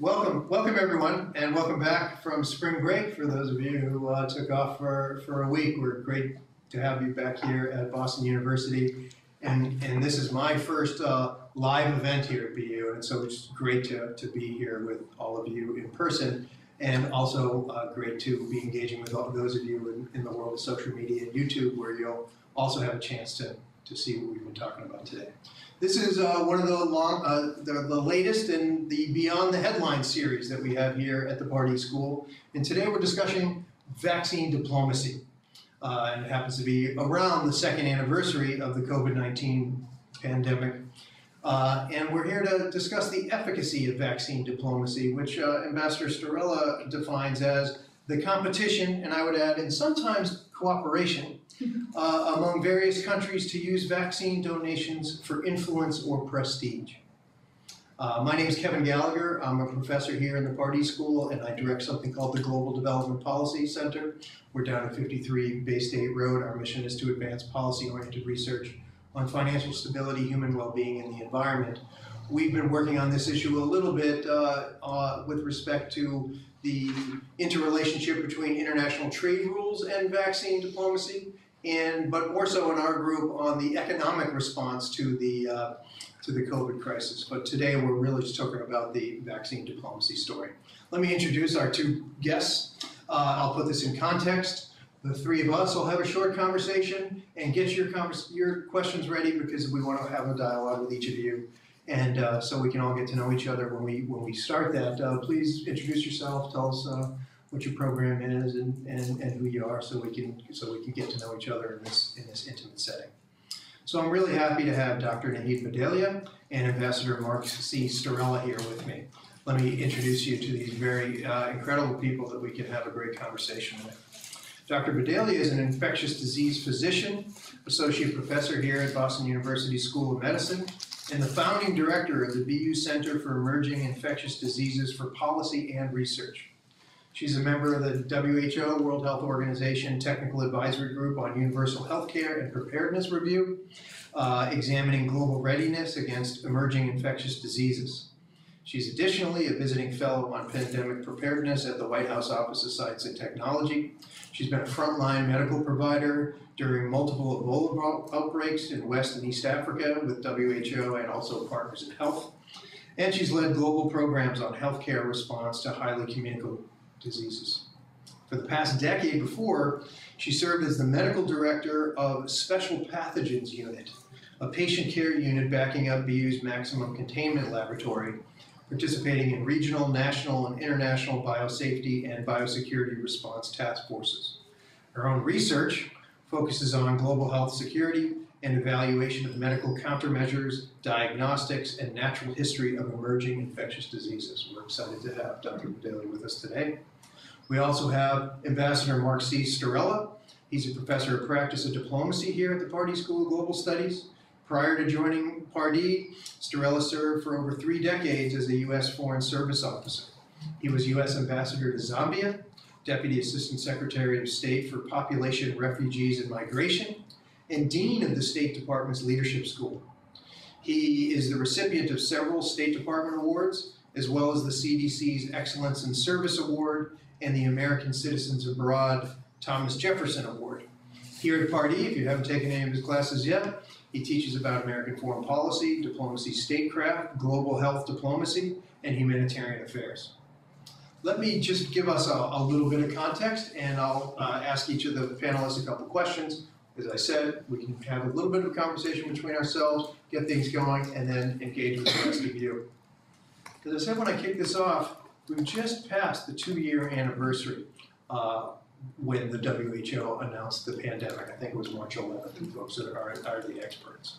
welcome, welcome everyone, and welcome back from spring break for those of you who uh, took off for, for a week. We're great to have you back here at Boston University. And, and this is my first uh, live event here at BU, and so it's great to, to be here with all of you in person, and also uh, great to be engaging with all those of you in, in the world of social media and YouTube, where you'll also have a chance to, to see what we've been talking about today. This is uh, one of the long, uh, the, the latest in the Beyond the Headlines series that we have here at the Pardee School. And today we're discussing vaccine diplomacy. Uh, and it happens to be around the second anniversary of the COVID-19 pandemic. Uh, and we're here to discuss the efficacy of vaccine diplomacy, which uh, Ambassador Storella defines as the competition, and I would add, and sometimes cooperation uh, among various countries to use vaccine donations for influence or prestige. Uh, my name is Kevin Gallagher. I'm a professor here in the Pardee School, and I direct something called the Global Development Policy Center. We're down at 53 Bay State Road. Our mission is to advance policy-oriented research on financial stability, human well-being, and the environment. We've been working on this issue a little bit uh, uh, with respect to the interrelationship between international trade rules and vaccine diplomacy and but more so in our group on the economic response to the uh, to the COVID crisis. But today we're really just talking about the vaccine diplomacy story. Let me introduce our two guests. Uh, I'll put this in context. The three of us will have a short conversation and get your convers your questions ready because we want to have a dialogue with each of you. And uh, so we can all get to know each other when we when we start that. Uh, please introduce yourself. Tell us uh, what your program is and, and, and who you are so we can so we can get to know each other in this in this intimate setting. So I'm really happy to have Dr. Nahid Bhadelia and Ambassador Mark C. Storella here with me. Let me introduce you to these very uh, incredible people that we can have a great conversation with. Dr. Bhadelia is an infectious disease physician, associate professor here at Boston University School of Medicine, and the founding director of the BU Center for Emerging Infectious Diseases for Policy and Research. She's a member of the WHO, World Health Organization Technical Advisory Group on Universal Healthcare and Preparedness Review, uh, examining global readiness against emerging infectious diseases. She's additionally a visiting fellow on pandemic preparedness at the White House Office of Science and Technology. She's been a frontline medical provider during multiple Ebola outbreaks in West and East Africa with WHO and also Partners in Health. And she's led global programs on healthcare response to highly communicable diseases. For the past decade before, she served as the medical director of Special Pathogens Unit, a patient care unit backing up BU's maximum containment laboratory, participating in regional, national, and international biosafety and biosecurity response task forces. Her own research focuses on global health security and evaluation of medical countermeasures, diagnostics, and natural history of emerging infectious diseases. We're excited to have Dr. Bhadelia with us today. We also have Ambassador Mark C. Storella. He's a professor of practice of diplomacy here at the Pardee School of Global Studies. Prior to joining Pardee, Storella served for over three decades as a U.S. Foreign Service Officer. He was U.S. Ambassador to Zambia, Deputy Assistant Secretary of State for Population, Refugees, and Migration, and Dean of the State Department's Leadership School. He is the recipient of several State Department awards, as well as the CDC's Excellence in Service Award and the American Citizens Abroad Thomas Jefferson Award. Here at Pardee, if you haven't taken any of his classes yet, he teaches about American foreign policy, diplomacy statecraft, global health diplomacy, and humanitarian affairs. Let me just give us a, a little bit of context, and I'll uh, ask each of the panelists a couple questions. As I said, we can have a little bit of a conversation between ourselves, get things going, and then engage with the rest of you. As I said when I kicked this off, We've just passed the two-year anniversary uh, when the WHO announced the pandemic. I think it was March 11th, and folks that are, are the experts.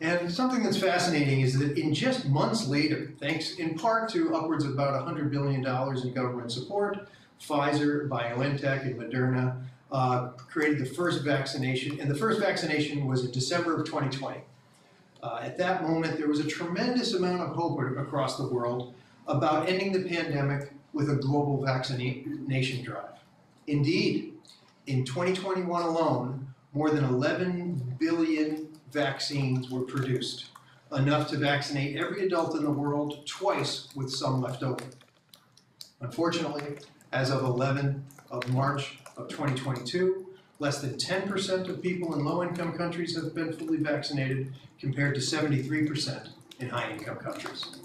And something that's fascinating is that in just months later, thanks in part to upwards of about $100 billion in government support, Pfizer, BioNTech, and Moderna uh, created the first vaccination, and the first vaccination was in December of 2020. Uh, at that moment, there was a tremendous amount of hope across the world about ending the pandemic with a global vaccination drive. Indeed, in 2021 alone, more than 11 billion vaccines were produced enough to vaccinate every adult in the world twice with some left over. Unfortunately, as of 11 of March of 2022, less than 10% of people in low-income countries have been fully vaccinated compared to 73% in high-income countries.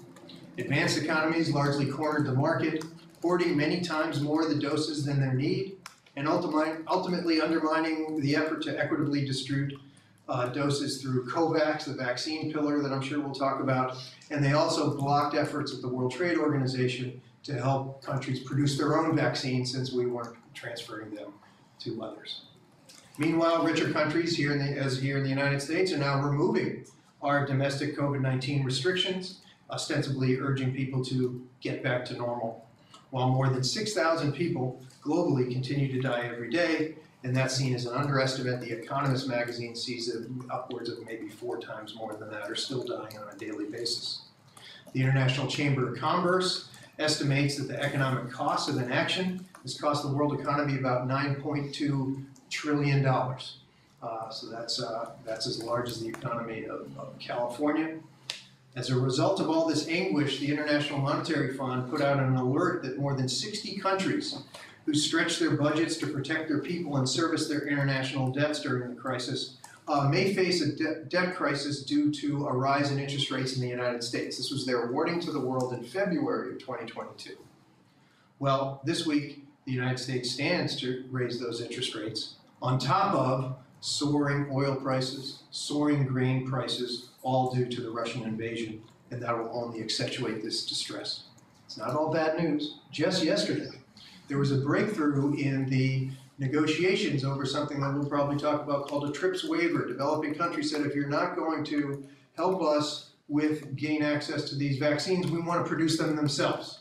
Advanced economies largely cornered the market, hoarding many times more of the doses than their need, and ultimately undermining the effort to equitably distribute uh, doses through COVAX, the vaccine pillar that I'm sure we'll talk about, and they also blocked efforts at the World Trade Organization to help countries produce their own vaccines since we weren't transferring them to others. Meanwhile, richer countries here in the, as here in the United States are now removing our domestic COVID-19 restrictions, ostensibly urging people to get back to normal. While more than 6,000 people globally continue to die every day, and that's seen as an underestimate. The Economist magazine sees that upwards of maybe four times more than that are still dying on a daily basis. The International Chamber of Commerce estimates that the economic cost of inaction has cost the world economy about $9.2 trillion. Uh, so that's, uh, that's as large as the economy of, of California. As a result of all this anguish, the International Monetary Fund put out an alert that more than 60 countries who stretched their budgets to protect their people and service their international debts during the crisis uh, may face a de debt crisis due to a rise in interest rates in the United States. This was their warning to the world in February of 2022. Well, this week, the United States stands to raise those interest rates on top of soaring oil prices, soaring grain prices, all due to the Russian invasion, and that will only accentuate this distress. It's not all bad news. Just yesterday, there was a breakthrough in the negotiations over something that we'll probably talk about called a TRIPS waiver. Developing countries said if you're not going to help us with gain access to these vaccines, we want to produce them themselves.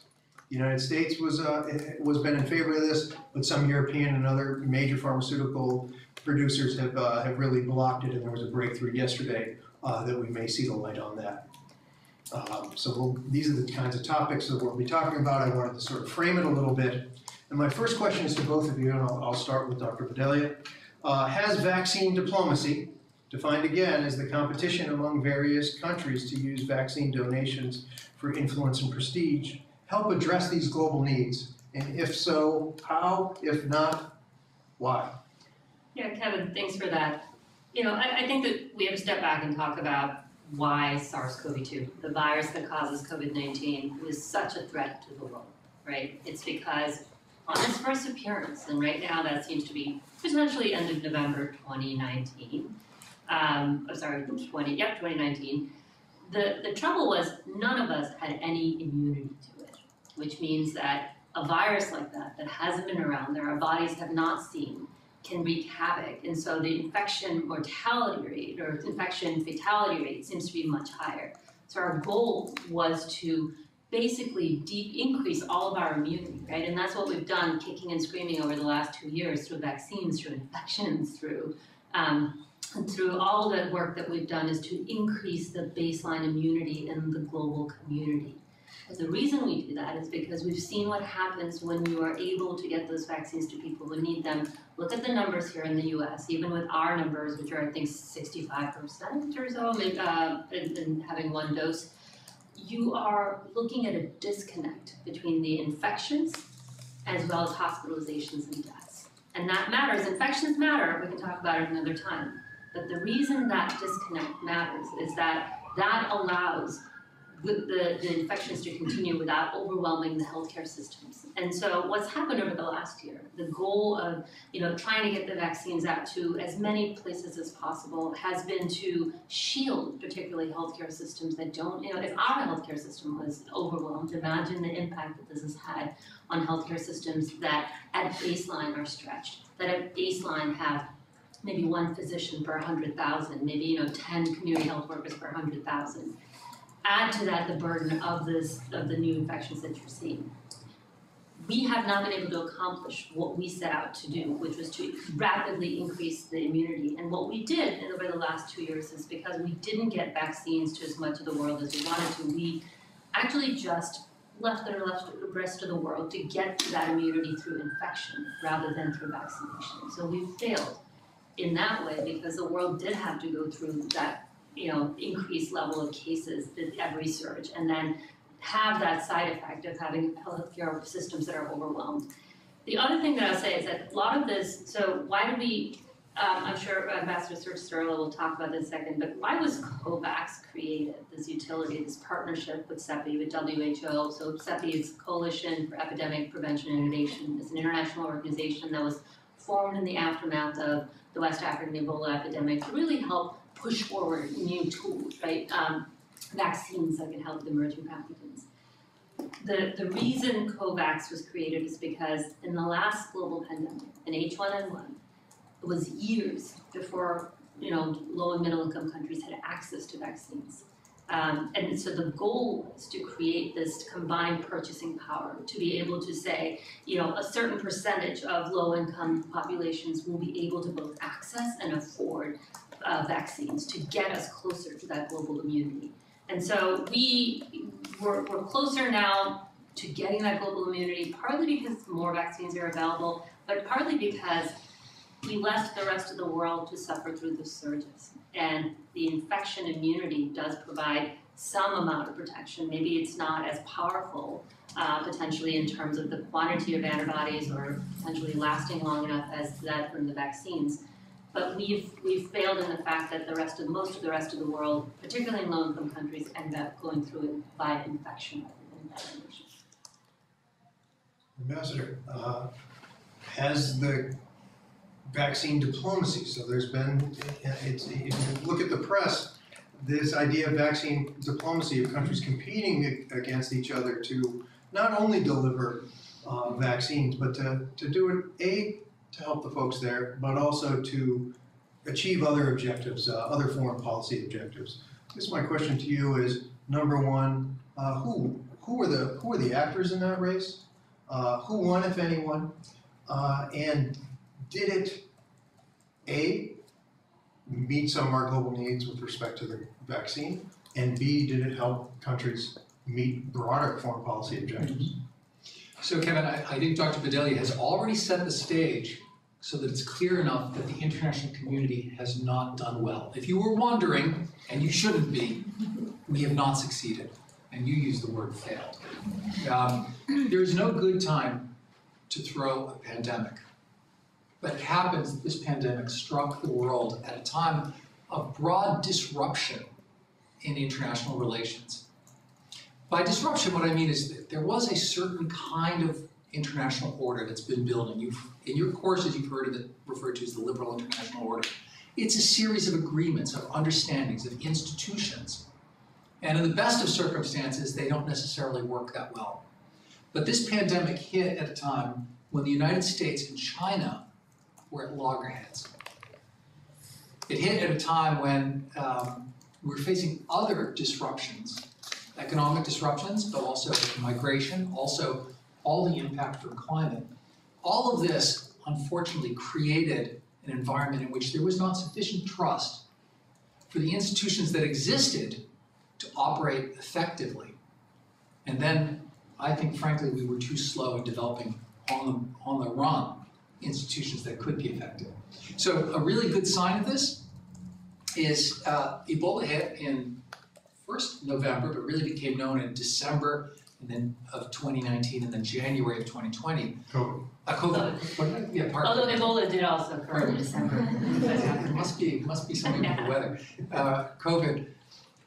The United States was uh, was been in favor of this, but some European and other major pharmaceutical producers have uh, have really blocked it, and there was a breakthrough yesterday uh, that we may see the light on that. Um, so we'll, these are the kinds of topics that we'll be talking about. I wanted to sort of frame it a little bit. And my first question is to both of you, and I'll, I'll start with Dr. Bhadelia. Uh, has vaccine diplomacy, defined again as the competition among various countries to use vaccine donations for influence and prestige, help address these global needs? And if so, how? If not, why? Yeah, Kevin, thanks for that. You know, I, I think that we have to step back and talk about why SARS-CoV-2, the virus that causes COVID-19, is such a threat to the world, right? It's because on its first appearance, and right now that seems to be potentially end of November 2019, um, oh, sorry, 20, yep, 2019, the, the trouble was none of us had any immunity to it, which means that a virus like that, that hasn't been around, that our bodies have not seen, can wreak havoc. And so the infection mortality rate or infection fatality rate seems to be much higher. So our goal was to basically deep increase all of our immunity, right? And that's what we've done kicking and screaming over the last two years through vaccines, through infections, through um, through all the work that we've done is to increase the baseline immunity in the global community. And the reason we do that is because we've seen what happens when you are able to get those vaccines to people who need them. Look at the numbers here in the US, even with our numbers, which are I think 65% or so uh, in, in having one dose, you are looking at a disconnect between the infections as well as hospitalizations and deaths. And that matters. Infections matter. We can talk about it another time. But the reason that disconnect matters is that that allows the, the infections to continue without overwhelming the healthcare systems. And so what's happened over the last year, the goal of you know trying to get the vaccines out to as many places as possible has been to shield particularly healthcare systems that don't, you know, if our healthcare system was overwhelmed, imagine the impact that this has had on healthcare systems that at baseline are stretched, that at baseline have maybe one physician per 100,000, maybe you know 10 community health workers per 100,000 add to that the burden of this of the new infections that you're seeing. We have not been able to accomplish what we set out to do, which was to rapidly increase the immunity. And what we did over the last two years is because we didn't get vaccines to as much of the world as we wanted to, we actually just left the rest of the world to get that immunity through infection rather than through vaccination. So we failed in that way because the world did have to go through that you know, increased level of cases at surge, and then have that side effect of having healthcare systems that are overwhelmed. The other thing that I'll say is that a lot of this, so why do we, um, I'm sure Ambassador Serge Storella will talk about this in a second, but why was COVAX created, this utility, this partnership with CEPI, with WHO? So CEPI is Coalition for Epidemic Prevention and Innovation. It's an international organization that was formed in the aftermath of the West African Ebola epidemic to really help push forward new tools, right? Um, vaccines that can help with emerging pathogens. The, the reason COVAX was created is because in the last global pandemic, in H1N1, it was years before, you know, low and middle income countries had access to vaccines. Um, and so the goal was to create this combined purchasing power, to be able to say, you know, a certain percentage of low income populations will be able to both access and afford uh, vaccines to get us closer to that global immunity. And so we, we're, we're closer now to getting that global immunity, partly because more vaccines are available, but partly because we left the rest of the world to suffer through the surges. And the infection immunity does provide some amount of protection. Maybe it's not as powerful uh, potentially in terms of the quantity of antibodies or potentially lasting long enough as that from the vaccines. But we've we've failed in the fact that the rest of most of the rest of the world, particularly in low-income countries, end up going through it by infection. Ambassador, uh, has the vaccine diplomacy, so there's been, it's, if you look at the press, this idea of vaccine diplomacy of countries competing against each other to not only deliver uh, vaccines, but to, to do it, A, to help the folks there, but also to achieve other objectives, uh, other foreign policy objectives. This my question to you is, number one, uh, who, who are the, who are the actors in that race? Uh, who won, if anyone? Uh, and did it, A, meet some of our global needs with respect to the vaccine? And B, did it help countries meet broader foreign policy objectives? So Kevin, I, I think Dr. Bhadelia has already set the stage so that it's clear enough that the international community has not done well. If you were wondering, and you shouldn't be, we have not succeeded. And you use the word failed. Um, there is no good time to throw a pandemic. But it happens that this pandemic struck the world at a time of broad disruption in international relations. By disruption, what I mean is that there was a certain kind of international order that's been building. You've, in your courses, you've heard of it referred to as the liberal international order. It's a series of agreements, of understandings, of institutions. And in the best of circumstances, they don't necessarily work that well. But this pandemic hit at a time when the United States and China were at loggerheads. It hit at a time when um, we we're facing other disruptions, economic disruptions, but also migration, also all the impact from climate. All of this, unfortunately, created an environment in which there was not sufficient trust for the institutions that existed to operate effectively. And then I think, frankly, we were too slow in developing on the, on the run institutions that could be effective. So a really good sign of this is uh, Ebola hit in first November, but really became known in December and then of 2019 and then January of 2020. COVID. Uh, COVID, what did I- yeah, part Although Ebola did also occur in December. it must be, must be something with the weather. Uh, COVID.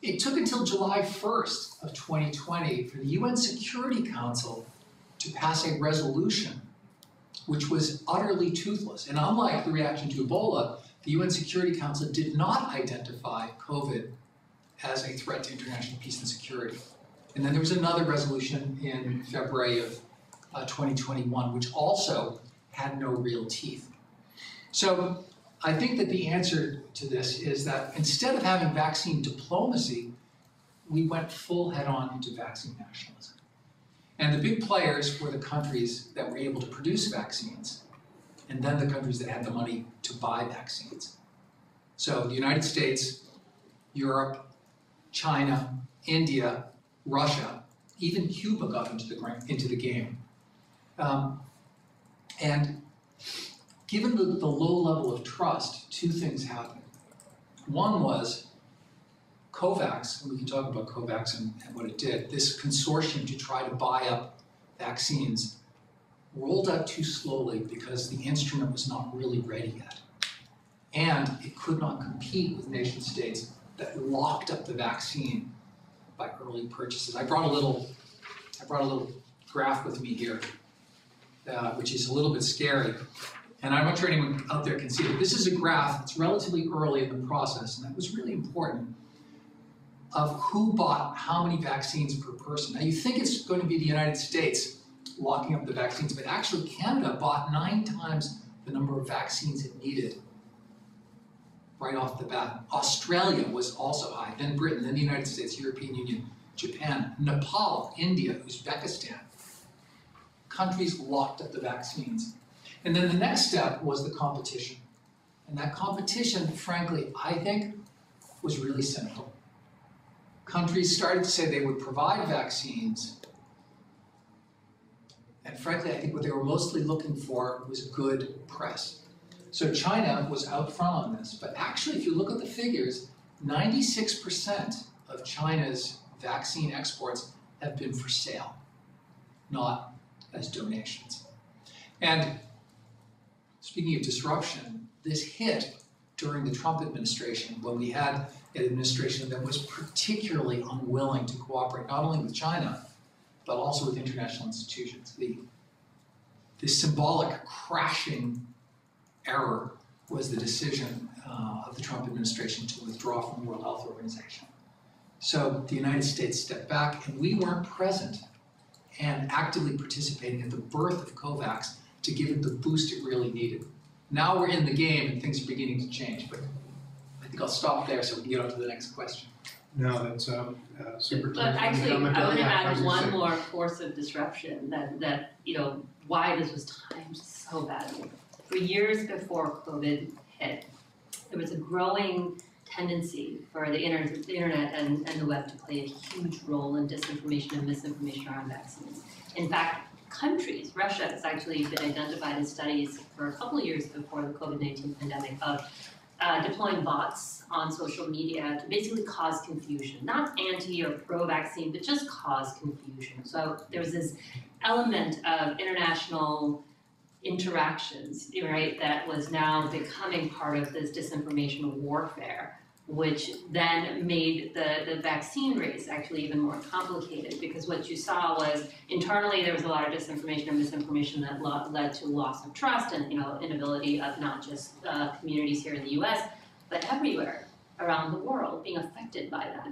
It took until July 1st of 2020 for the UN Security Council to pass a resolution which was utterly toothless. And unlike the reaction to Ebola, the UN Security Council did not identify COVID as a threat to international peace and security. And then there was another resolution in February of uh, 2021, which also had no real teeth. So I think that the answer to this is that instead of having vaccine diplomacy, we went full head on into vaccine nationalism. And the big players were the countries that were able to produce vaccines, and then the countries that had the money to buy vaccines. So the United States, Europe, China, India, Russia, even Cuba got into the, into the game. Um, and given the, the low level of trust, two things happened. One was COVAX, and we can talk about COVAX and, and what it did, this consortium to try to buy up vaccines rolled out too slowly because the instrument was not really ready yet. And it could not compete with nation states that locked up the vaccine by early purchases. I brought a little, I brought a little graph with me here, uh, which is a little bit scary. And I'm not sure anyone out there can see it. This is a graph that's relatively early in the process, and that was really important, of who bought how many vaccines per person. Now, you think it's going to be the United States locking up the vaccines, but actually Canada bought nine times the number of vaccines it needed right off the bat. Australia was also high, then Britain, then the United States, European Union, Japan, Nepal, India, Uzbekistan. Countries locked up the vaccines. And then the next step was the competition. And that competition, frankly, I think, was really cynical. Countries started to say they would provide vaccines. And frankly, I think what they were mostly looking for was good press. So China was out front on this, but actually, if you look at the figures, 96% of China's vaccine exports have been for sale, not as donations. And speaking of disruption, this hit during the Trump administration when we had an administration that was particularly unwilling to cooperate not only with China, but also with international institutions. The, the symbolic crashing error was the decision uh, of the Trump administration to withdraw from the World Health Organization. So the United States stepped back, and we weren't present and actively participating in the birth of COVAX to give it the boost it really needed. Now we're in the game and things are beginning to change, but I think I'll stop there so we can get on to the next question. No, that's um, uh, super. But clear. actually, I Comment want to. I was add gonna one more course of disruption that, that, you know, why this was timed so badly. For years before COVID hit, there was a growing tendency for the internet, and, and the web to play a huge role in disinformation and misinformation around vaccines. In fact, countries, Russia has actually been identified in studies for a couple of years before the COVID-19 pandemic of uh, deploying bots on social media to basically cause confusion, not anti or pro-vaccine, but just cause confusion. So there was this element of international interactions, right, that was now becoming part of this disinformation warfare, which then made the, the vaccine race actually even more complicated because what you saw was internally there was a lot of disinformation and misinformation that lo- led to loss of trust and you know inability of not just uh, communities here in the U.S. but everywhere around the world being affected by that.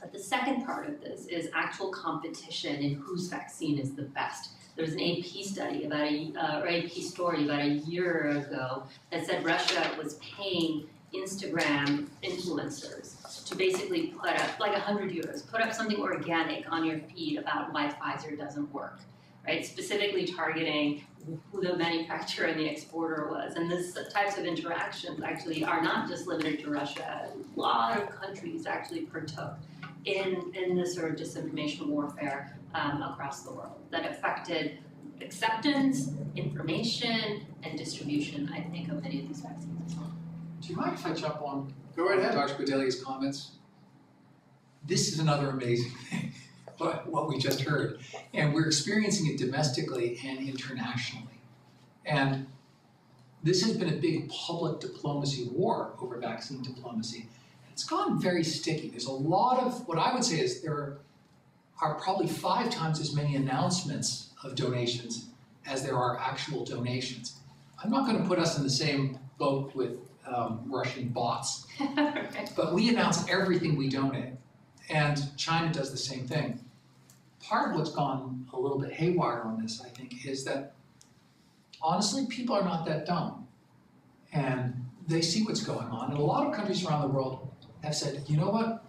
But the second part of this is actual competition in whose vaccine is the best. There was an AP study about a uh, or AP story about a year ago that said Russia was paying Instagram influencers to basically put up like 100 euros, put up something organic on your feed about why Pfizer doesn't work, right? Specifically targeting who the manufacturer and the exporter was. And this types of interactions actually are not just limited to Russia. A lot of countries actually partook in, in this sort of disinformation warfare um, across the world that affected acceptance, information, and distribution, I think, of many of these vaccines as well. Do you mind if I jump on Go right ahead. Dr. Bhadelia's comments? This is another amazing thing, what, what we just heard. And we're experiencing it domestically and internationally. And this has been a big public diplomacy war over vaccine diplomacy. It's gone very sticky. There's a lot of, what I would say is there are, probably five times as many announcements of donations as there are actual donations. I'm not going to put us in the same boat with um, Russian bots, but we announce everything we donate, and China does the same thing. Part of what's gone a little bit haywire on this, I think, is that honestly, people are not that dumb. And they see what's going on. And a lot of countries around the world have said, you know what?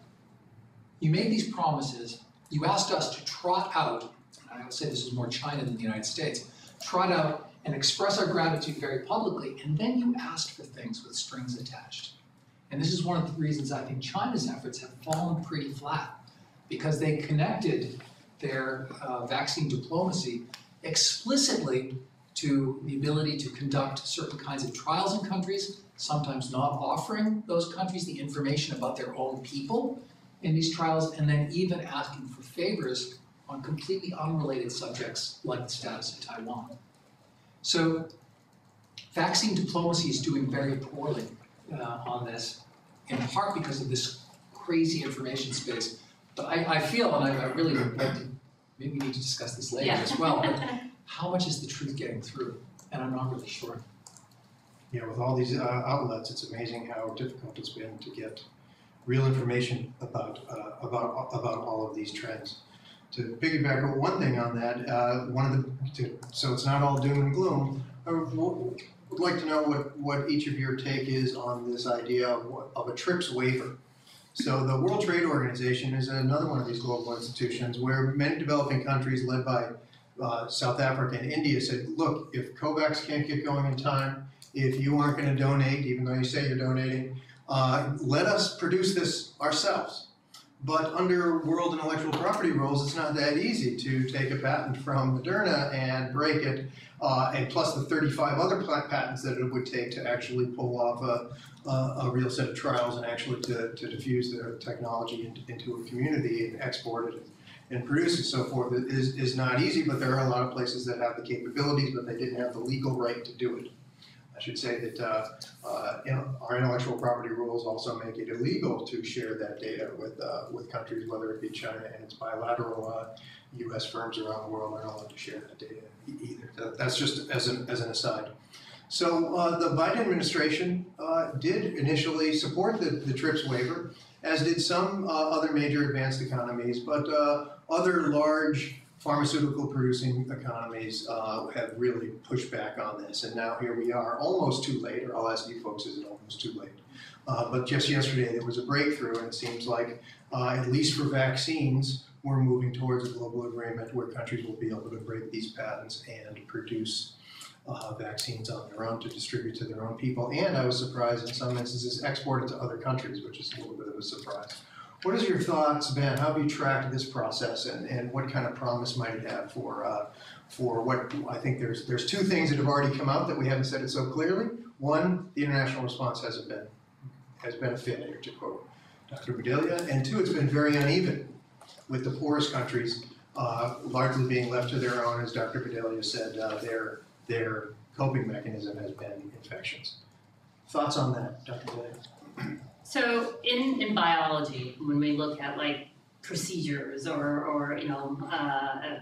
You made these promises, you asked us to trot out, and I would say this is more China than the United States, trot out and express our gratitude very publicly, and then you asked for things with strings attached. And this is one of the reasons I think China's efforts have fallen pretty flat, because they connected their uh, vaccine diplomacy explicitly to the ability to conduct certain kinds of trials in countries, sometimes not offering those countries the information about their own people, in these trials and then even asking for favors on completely unrelated subjects like the status of Taiwan. So vaccine diplomacy is doing very poorly uh, on this, in part because of this crazy information space. But I, I feel, and I, I really would like to, maybe we need to discuss this later Yeah. as well, but how much is the truth getting through? And I'm not really sure. Yeah, with all these uh, outlets, it's amazing how difficult it's been to get real information about, uh, about, about all of these trends. To piggyback on one thing on that, uh, one of the, to, so it's not all doom and gloom, I would, like to know what, what each of your take is on this idea of, of a TRIPS waiver. So the World Trade Organization is another one of these global institutions where many developing countries led by uh, South Africa and India said, look, if COVAX can't get going in time, if you aren't gonna donate, even though you say you're donating, uh, let us produce this ourselves. But under world intellectual property rules, it's not that easy to take a patent from Moderna and break it, uh, and plus the thirty-five other patents that it would take to actually pull off a, a, a real set of trials and actually to, to diffuse the technology into, a community and export it and produce it so forth is, is not easy, but there are a lot of places that have the capabilities, but they didn't have the legal right to do it. I should say that, uh, uh, you know, our intellectual property rules also make it illegal to share that data with, uh, with countries, whether it be China and its bilateral, uh, US firms around the world are not allowed to share that data either. That's just as an, as an aside. So, uh, the Biden administration, uh, did initially support the, the TRIPS waiver, as did some, uh, other major advanced economies, but, uh, other large pharmaceutical producing economies, uh, have really pushed back on this, and now here we are, almost too late, or I'll ask you folks, is it almost too late? Uh, but just yesterday, there was a breakthrough, and it seems like, uh, at least for vaccines, we're moving towards a global agreement where countries will be able to break these patents and produce uh, vaccines on their own to distribute to their own people. And I was surprised in some instances export it to other countries, which is a little bit of a surprise. What is your thoughts, Ben? How have you tracked this process and, and what kind of promise might it have for, uh, for what, I think there's, there's two things that have already come out that we haven't said it so clearly. One, the international response hasn't been, has been a failure, to quote Dr. Bhadelia. And two, it's been very uneven with the poorest countries uh, largely being left to their own, as Dr. Bhadelia said, uh, their, their coping mechanism has been infections. Thoughts on that, Dr. Bhadelia? So in, in biology, when we look at like procedures or, or, you know, uh,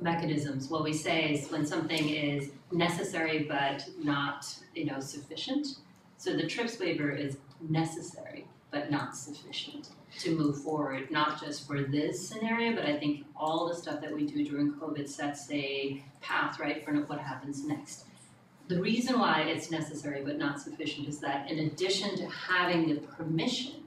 mechanisms, what we say is when something is necessary but not, you know, sufficient. So the TRIPS waiver is necessary but not sufficient to move forward, not just for this scenario, but I think all the stuff that we do during COVID sets a path, right, for what happens next. The reason why it's necessary but not sufficient is that in addition to having the permission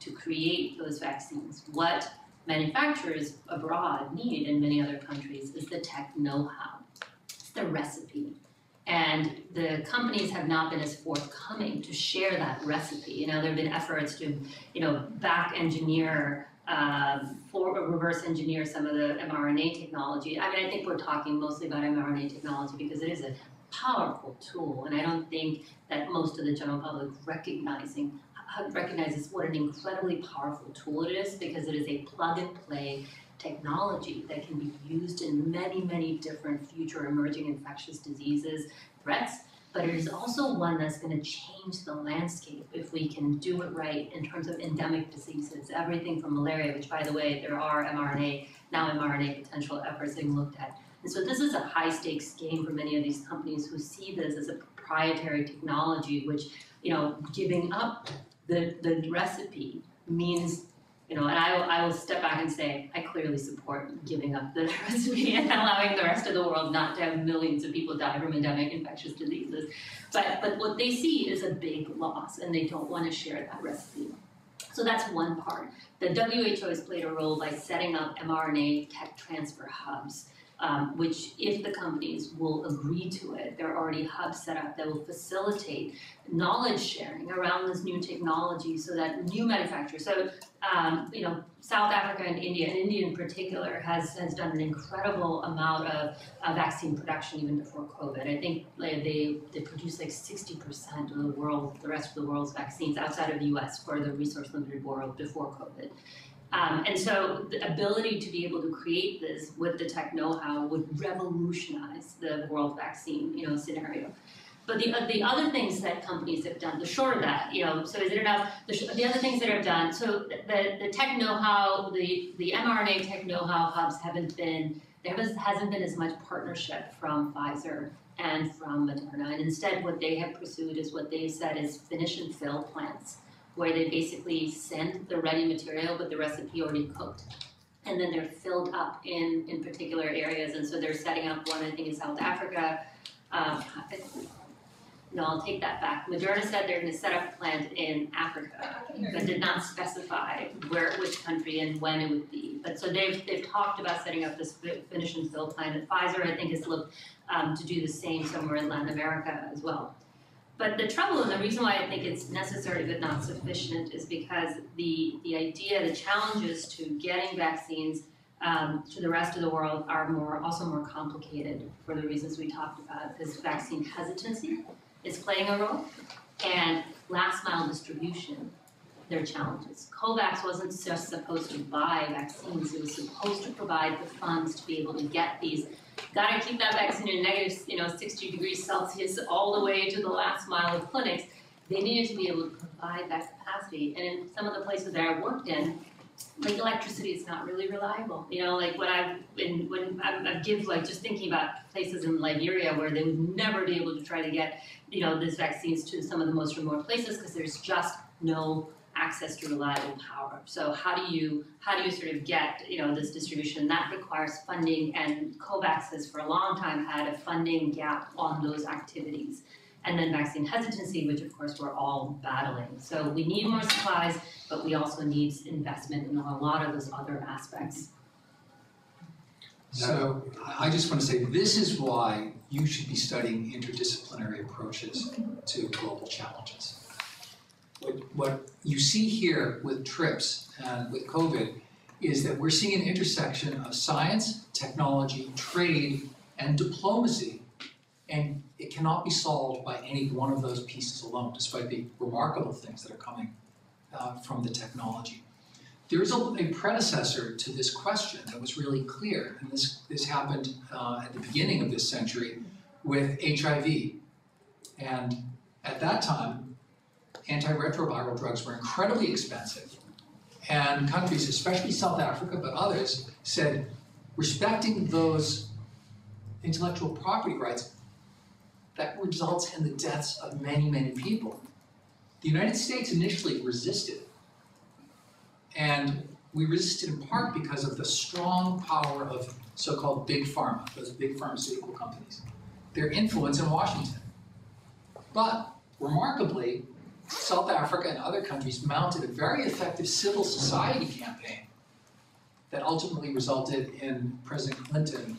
to create those vaccines, what manufacturers abroad need in many other countries is the tech know-how, the recipe. And the companies have not been as forthcoming to share that recipe. You know, there have been efforts to, you know, back engineer um, for reverse engineer some of the mRNA technology. I mean, I think we're talking mostly about mRNA technology because it is a powerful tool, and I don't think that most of the general public recognizing uh, recognizes what an incredibly powerful tool it is because it is a plug and play technology that can be used in many, many different future emerging infectious diseases threats. But it is also one that's going to change the landscape if we can do it right in terms of endemic diseases, everything from malaria, which by the way, there are mRNA, now mRNA potential efforts being looked at. And so this is a high stakes game for many of these companies who see this as a proprietary technology, which, you know, giving up the, the recipe means, you know, and I will, I will step back and say, I clearly support giving up the recipe and allowing the rest of the world not to have millions of people die from endemic infectious diseases. But, but what they see is a big loss and they don't want to share that recipe. So that's one part. The WHO has played a role by setting up mRNA tech transfer hubs um, which if the companies will agree to it, there are already hubs set up that will facilitate knowledge sharing around this new technology so that new manufacturers, so um, you know, South Africa and India, and India in particular, has has done an incredible amount of uh, vaccine production even before COVID. I think like, they they produce like sixty percent of the world, the rest of the world's vaccines outside of the U.S. for the resource limited world before COVID. Um, and so the ability to be able to create this with the tech know-how would revolutionize the world vaccine, you know, scenario. But the, the other things that companies have done, the short of that, you know, so is it enough, the, sh- the other things that have done, so the, the tech know-how, the, the mRNA tech know-how hubs haven't been, there was, hasn't been as much partnership from Pfizer and from Moderna, and instead what they have pursued is what they said is finish and fill plants, where they basically send the ready material with the recipe already cooked. And then they're filled up in, in particular areas, and so they're setting up one, I think in South Africa, um, no, I'll take that back. Moderna said they're gonna set up a plant in Africa, but did not specify where, which country and when it would be. But so they've, they've talked about setting up this finish and fill plant, and Pfizer, I think, has looked, um, to do the same somewhere in Latin America as well. But the trouble, and the reason why I think it's necessary but not sufficient, is because the, the idea, the challenges to getting vaccines um, to the rest of the world are more, also more complicated for the reasons we talked about, because vaccine hesitancy is playing a role, and last mile distribution, their challenges. COVAX wasn't just supposed to buy vaccines, it was supposed to provide the funds to be able to get these. Gotta keep that vaccine in negative, you know, sixty degrees Celsius all the way to the last mile of clinics. They needed to be able to provide that capacity, and in some of the places that I worked in, like electricity is not really reliable. You know, like when I've been when I, I give like just thinking about places in Liberia where they would never be able to try to get you know these vaccines to some of the most remote places because there's just no access to reliable power. So how do you how do you sort of get you know this distribution that requires funding and COVAX has for a long time had a funding gap on those activities. And then vaccine hesitancy, which of course we're all battling. So we need more supplies, but we also need investment in a lot of those other aspects. So I just want to say, this is why you should be studying interdisciplinary approaches to global challenges. What, what you see here with TRIPS and with COVID is that we're seeing an intersection of science, technology, trade, and diplomacy. And it cannot be solved by any one of those pieces alone, despite the remarkable things that are coming uh, from the technology. There is a, a predecessor to this question that was really clear, and this, this happened uh, at the beginning of this century with HIV. And at that time, antiretroviral drugs were incredibly expensive. And countries, especially South Africa, but others, said respecting those intellectual property rights, that results in the deaths of many, many people. The United States initially resisted and we resisted in part because of the strong power of so-called big pharma, those big pharmaceutical companies, their influence in Washington. But remarkably, South Africa and other countries mounted a very effective civil society campaign that ultimately resulted in President Clinton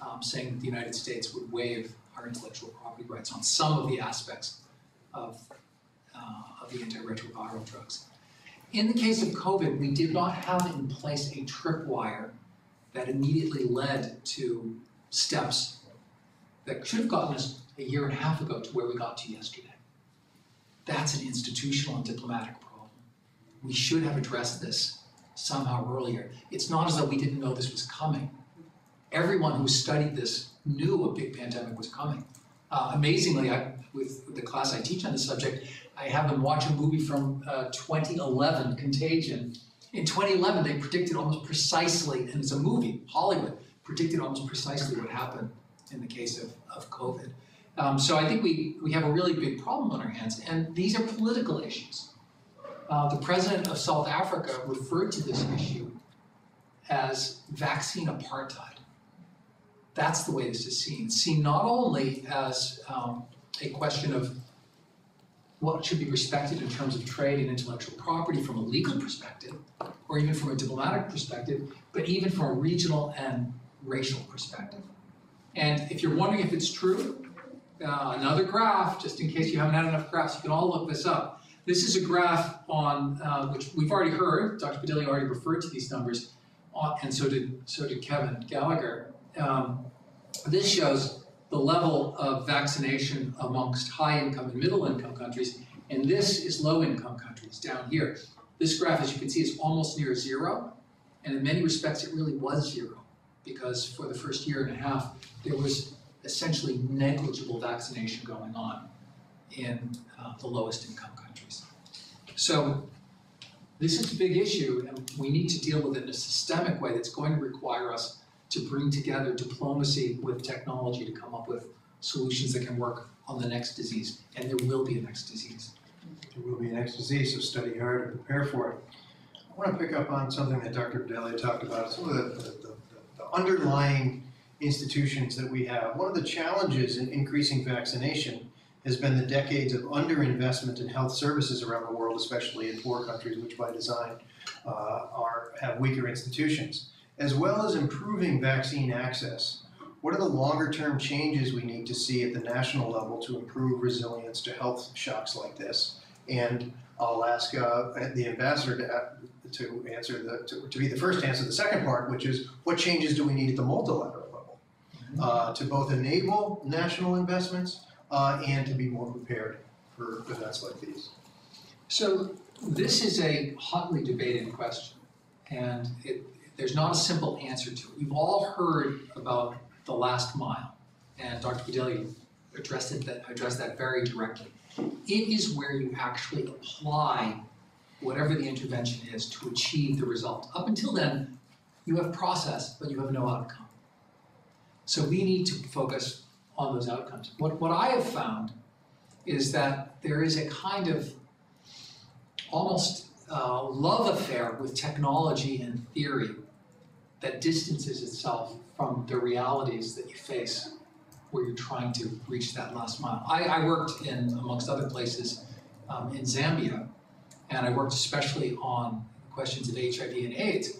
um, saying that the United States would waive our intellectual property rights on some of the aspects of, uh, of the antiretroviral drugs. In the case of COVID, we did not have in place a tripwire that immediately led to steps that should have gotten us a year and a half ago to where we got to yesterday. That's an institutional and diplomatic problem. We should have addressed this somehow earlier. It's not as though we didn't know this was coming. Everyone who studied this knew a big pandemic was coming. Uh, amazingly, I, with, the class I teach on the subject, I have them watch a movie from uh, 2011, Contagion. In 2011, they predicted almost precisely, and it's a movie, Hollywood, predicted almost precisely what happened in the case of, of COVID. Um, so I think we, we have a really big problem on our hands, and these are political issues. Uh, the president of South Africa referred to this issue as vaccine apartheid. That's the way this is seen. Seen not only as um, a question of what should be respected in terms of trade and intellectual property from a legal perspective, or even from a diplomatic perspective, but even from a regional and racial perspective. And if you're wondering if it's true, uh, another graph, just in case you haven't had enough graphs, you can all look this up. This is a graph on, uh, which we've already heard, Dr. Padilli already referred to these numbers, uh, and so did, so did Kevin Gallagher. Um, this shows the level of vaccination amongst high-income and middle-income countries, and this is low-income countries down here. This graph, as you can see, is almost near zero, and in many respects, it really was zero, because for the first year and a half, there was essentially negligible vaccination going on in uh, the lowest income countries. So this is a big issue, and we need to deal with it in a systemic way that's going to require us to bring together diplomacy with technology to come up with solutions that can work on the next disease, and there will be a next disease. There will be an next disease, so study hard and prepare for it. I want to pick up on something that Dr. Bhadelia talked about, some of the, the, the, the underlying institutions that we have. One of the challenges in increasing vaccination has been the decades of underinvestment in health services around the world, especially in poor countries, which by design uh, are have weaker institutions, as well as improving vaccine access. What are the longer term changes we need to see at the national level to improve resilience to health shocks like this? And I'll ask uh, the ambassador to, to answer the to, to be the first to answer the second part, which is what changes do we need at the multilateral uh, to both enable national investments uh, and to be more prepared for events like these. So this is a hotly debated question, and it, there's not a simple answer to it. We've all heard about the last mile, and Dr. Bhadelia addressed addressed that very directly. It is where you actually apply whatever the intervention is to achieve the result. Up until then, you have process, but you have no outcome. So we need to focus on those outcomes. What, what I have found is that there is a kind of almost uh, love affair with technology and theory that distances itself from the realities that you face where you're trying to reach that last mile. I, I worked in, amongst other places, um, in Zambia, and I worked especially on questions of HIV and AIDS.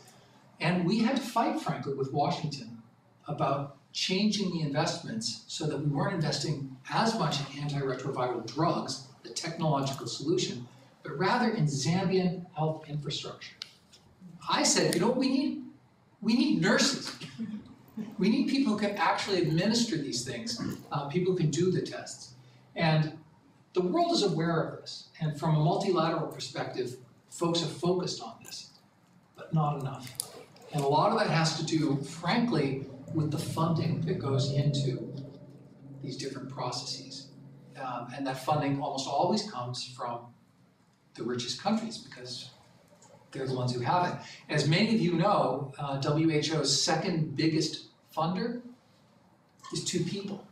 And we had to fight, frankly, with Washington about changing the investments so that we weren't investing as much in antiretroviral drugs, the technological solution, but rather in Zambian health infrastructure. I said, you know what we need? We need nurses. We need people who can actually administer these things, uh, people who can do the tests. And the world is aware of this. And from a multilateral perspective, folks have focused on this, but not enough. And a lot of that has to do, frankly, with the funding that goes into these different processes. Um, and that funding almost always comes from the richest countries because they're the ones who have it. As many of you know, uh, WHO's second biggest funder is two people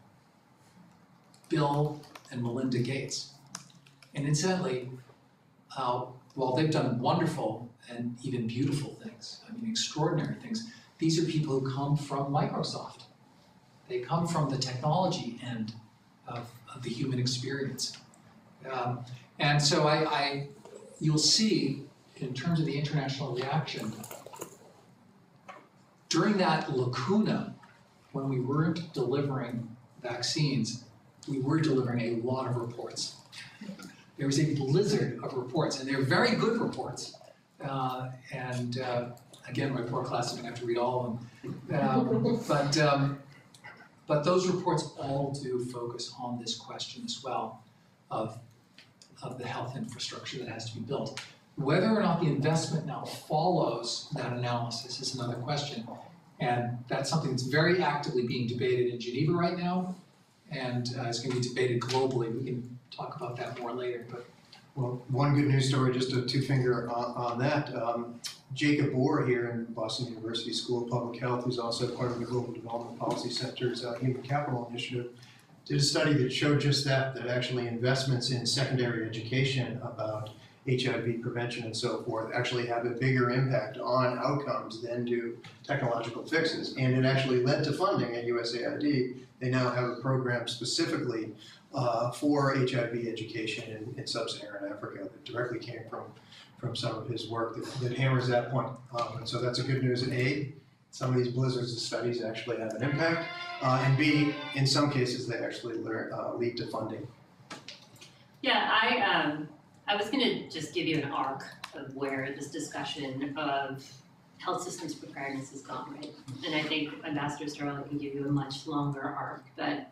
Bill and Melinda Gates. And incidentally, uh, while they've done wonderful and even beautiful things, I mean, extraordinary things, these are people who come from Microsoft. They come from the technology end of, of the human experience. Um, and so I, I, you'll see in terms of the international reaction, during that lacuna, when we weren't delivering vaccines, we were delivering a lot of reports. There was a blizzard of reports, and they're very good reports. Uh, and uh, again, my poor class didn't have to read all of them. Um, but, um, but those reports all do focus on this question as well of, of the health infrastructure that has to be built. Whether or not the investment now follows that analysis is another question. And that's something that's very actively being debated in Geneva right now, and uh, is going to be debated globally. We can talk about that more later. But Well, one good news story, just a two finger on, on that. Um, Jacob Bor here in Boston University School of Public Health, who's also part of the Global Development Policy Center's uh, Human Capital Initiative, did a study that showed just that, that actually investments in secondary education about HIV prevention and so forth actually have a bigger impact on outcomes than do technological fixes. And it actually led to funding at USAID. They now have a program specifically uh, for HIV education in, in sub-Saharan Africa that directly came from, from some of his work that, that hammers that point. Um, and so that's a good news in aid. some of these blizzards and studies actually have an impact. Uh, and B, in some cases, they actually uh, lead to funding. Yeah, I, um, I was gonna just give you an arc of where this discussion of health systems preparedness has gone, right? And I think Ambassador Storella can give you a much longer arc, but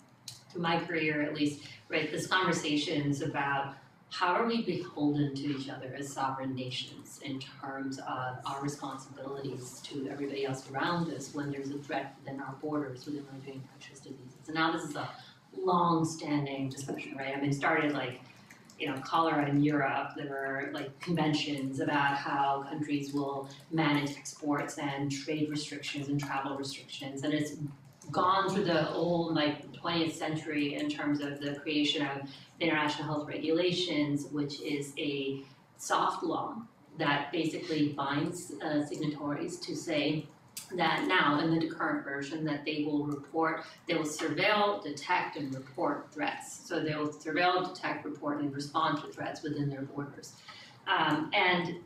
through my career at least, right, this conversations about how are we beholden to each other as sovereign nations in terms of our responsibilities to everybody else around us when there's a threat within our borders, within our infectious diseases. And now this is a long-standing discussion, right? I mean, it started like you know, cholera in Europe, there were like conventions about how countries will manage exports and trade restrictions and travel restrictions. And it's gone through the whole like twentieth century in terms of the creation of the international health regulations, which is a soft law that basically binds uh, signatories to say that now in the current version that they will report, they will surveil, detect, and report threats. So they will surveil, detect, report, and respond to threats within their borders. Um, and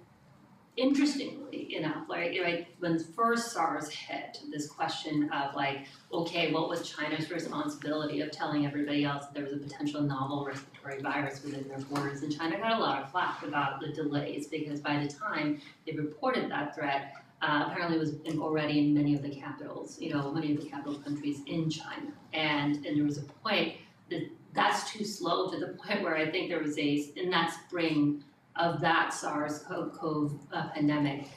interestingly enough, like, like when first SARS hit, this question of like, okay, what was China's responsibility of telling everybody else that there was a potential novel respiratory virus within their borders? And China got a lot of flack about the delays because by the time they reported that threat, uh, apparently was in, already in many of the capitals, you know, many of the capital countries in China. And, and there was a point that that's too slow to the point where I think there was a, in that spring of that SARS-CoV uh, pandemic,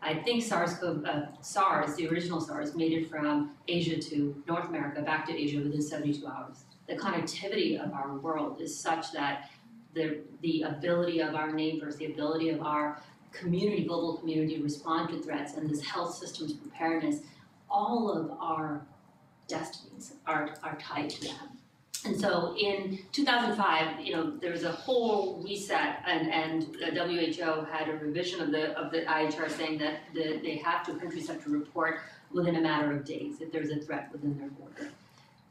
I think SARS-CoV, uh, SARS, the original SARS, made it from Asia to North America, back to Asia within 72 hours. The connectivity of our world is such that the, the ability of our neighbors, the ability of our community, global community to respond to threats and this health systems preparedness, all of our destinies are, are tied to that. And so in 2005, you know, there was a whole reset and, and the WHO had a revision of the, of the IHR saying that the, they have to, countries have to report within a matter of days if there's a threat within their border.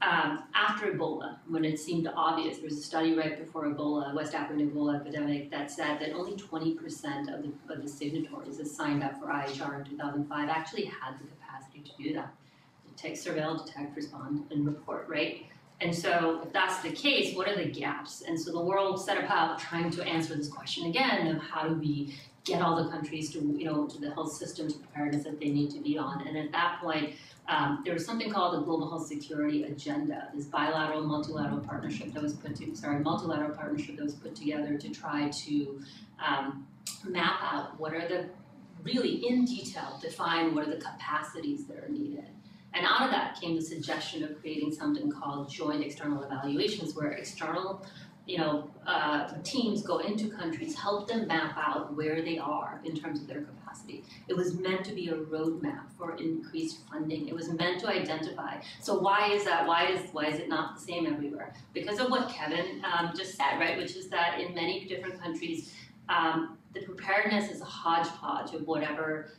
Um, after Ebola, when it seemed obvious, there was a study right before Ebola, West African Ebola epidemic, that said that only 20% of the, of the signatories that signed up for IHR in 2005 actually had the capacity to do that. Detect, surveil, detect, respond, and report, right? And so if that's the case, what are the gaps? And so the world set about trying to answer this question again of how do we get all the countries to, you know, to the health systems preparedness that they need to be on. And at that point, um, there was something called the Global Health Security Agenda, this bilateral, multilateral partnership that was put to, sorry, multilateral partnership that was put together to try to um, map out what are the, really in detail, define what are the capacities that are needed. And out of that came the suggestion of creating something called joint external evaluations, where external you know, uh, teams go into countries, help them map out where they are in terms of their capacity. It was meant to be a roadmap for increased funding. It was meant to identify. So why is that? Why is why is it not the same everywhere? Because of what Kevin um, just said, right? Which is that in many different countries, um, the preparedness is a hodgepodge of whatever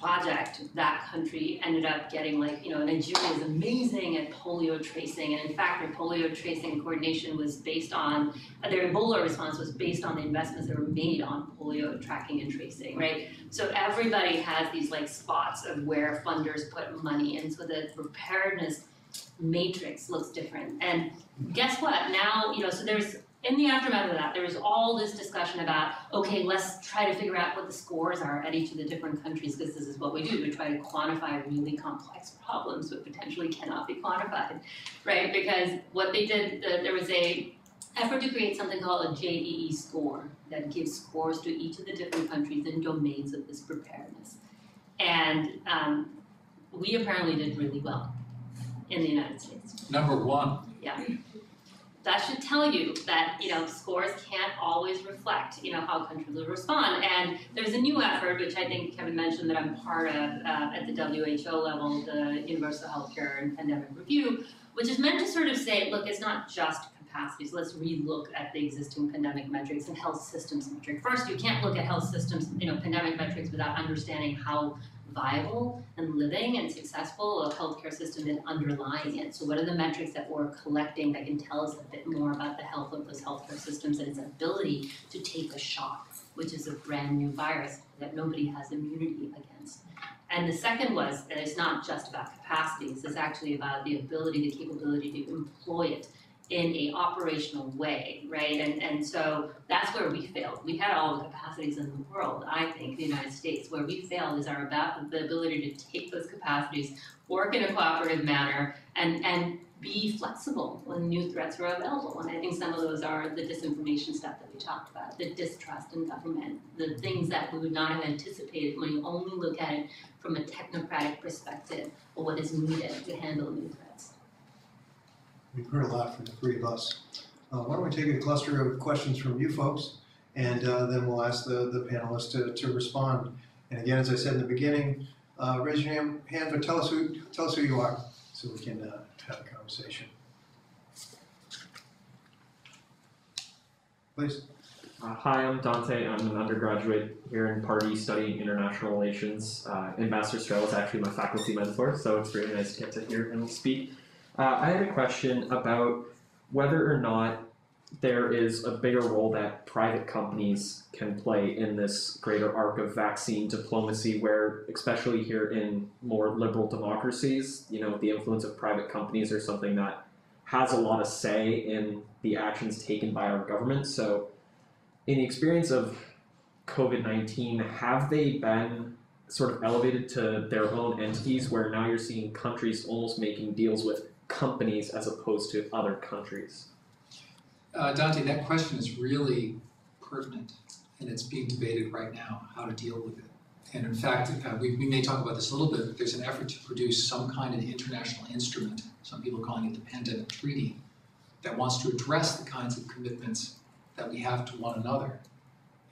project that country ended up getting like, you know, Nigeria is amazing at polio tracing. And in fact, their polio tracing coordination was based on, their Ebola response was based on the investments that were made on polio tracking and tracing, right? So everybody has these like spots of where funders put money. And so the preparedness matrix looks different. And guess what? Now, you know, so there's in the aftermath of that, there was all this discussion about, okay, let's try to figure out what the scores are at each of the different countries, because this is what we do. We try to quantify really complex problems that potentially cannot be quantified, right? Because what they did, uh, there was a effort to create something called a JEE score that gives scores to each of the different countries and domains of this preparedness. And um, we apparently did really well in the United States. Number one, that should tell you that you know scores can't always reflect you know how countries will respond. And there's a new effort, which I think Kevin mentioned that I'm part of uh, at the WHO level, the Universal Healthcare and Pandemic Review, which is meant to sort of say, look, it's not just capacities. Let's relook at the existing pandemic metrics and health systems metric. First, you can't look at health systems, you know, pandemic metrics without understanding how viable and living and successful a healthcare system is underlying it. So what are the metrics that we're collecting that can tell us a bit more about the health of those healthcare systems and its ability to take a shock, which is a brand new virus that nobody has immunity against. And the second was that it's not just about capacities, it's actually about the ability, the capability to employ it in a operational way, right? And and so that's where we failed. We had all the capacities in the world, I think, the United States. Where we failed is our about the ability to take those capacities, work in a cooperative manner, and and be flexible when new threats are available. And I think some of those are the disinformation stuff that we talked about, the distrust in government, the things that we would not have anticipated when you only look at it from a technocratic perspective or what is needed to handle new threats. We've heard a lot from the three of us. Uh, why don't we take a cluster of questions from you folks, and uh, then we'll ask the, the panelists to, to respond. And again, as I said in the beginning, uh, raise your hand, but tell us who, tell us who you are, so we can uh, have a conversation. Please. Uh, hi, I'm Dante. I'm an undergraduate here in Pardee studying international relations. Uh, Ambassador Storella is actually my faculty mentor, so it's really nice to get to hear him speak. Uh, I had a question about whether or not there is a bigger role that private companies can play in this greater arc of vaccine diplomacy, where, especially here in more liberal democracies, you know, the influence of private companies are something that has a lot of say in the actions taken by our government. So, in the experience of COVID 19, have they been sort of elevated to their own entities where now you're seeing countries almost making deals with companies as opposed to other countries? Uh, Dante, that question is really pertinent, and it's being debated right now, how to deal with it. And in fact, uh, we, we may talk about this a little bit, but there's an effort to produce some kind of international instrument, some people calling it the pandemic treaty, that wants to address the kinds of commitments that we have to one another.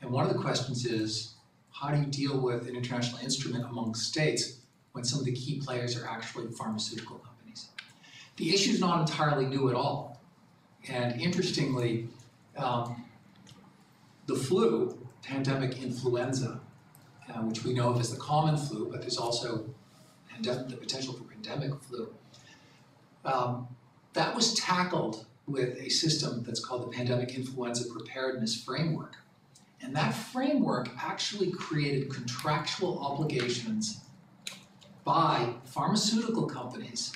And one of the questions is, how do you deal with an international instrument among states when some of the key players are actually pharmaceutical? The issue is not entirely new at all. And interestingly, um, the flu, pandemic influenza, uh, which we know of as the common flu, but there's also the potential for pandemic flu, um, that was tackled with a system that's called the Pandemic Influenza Preparedness Framework. And that framework actually created contractual obligations by pharmaceutical companies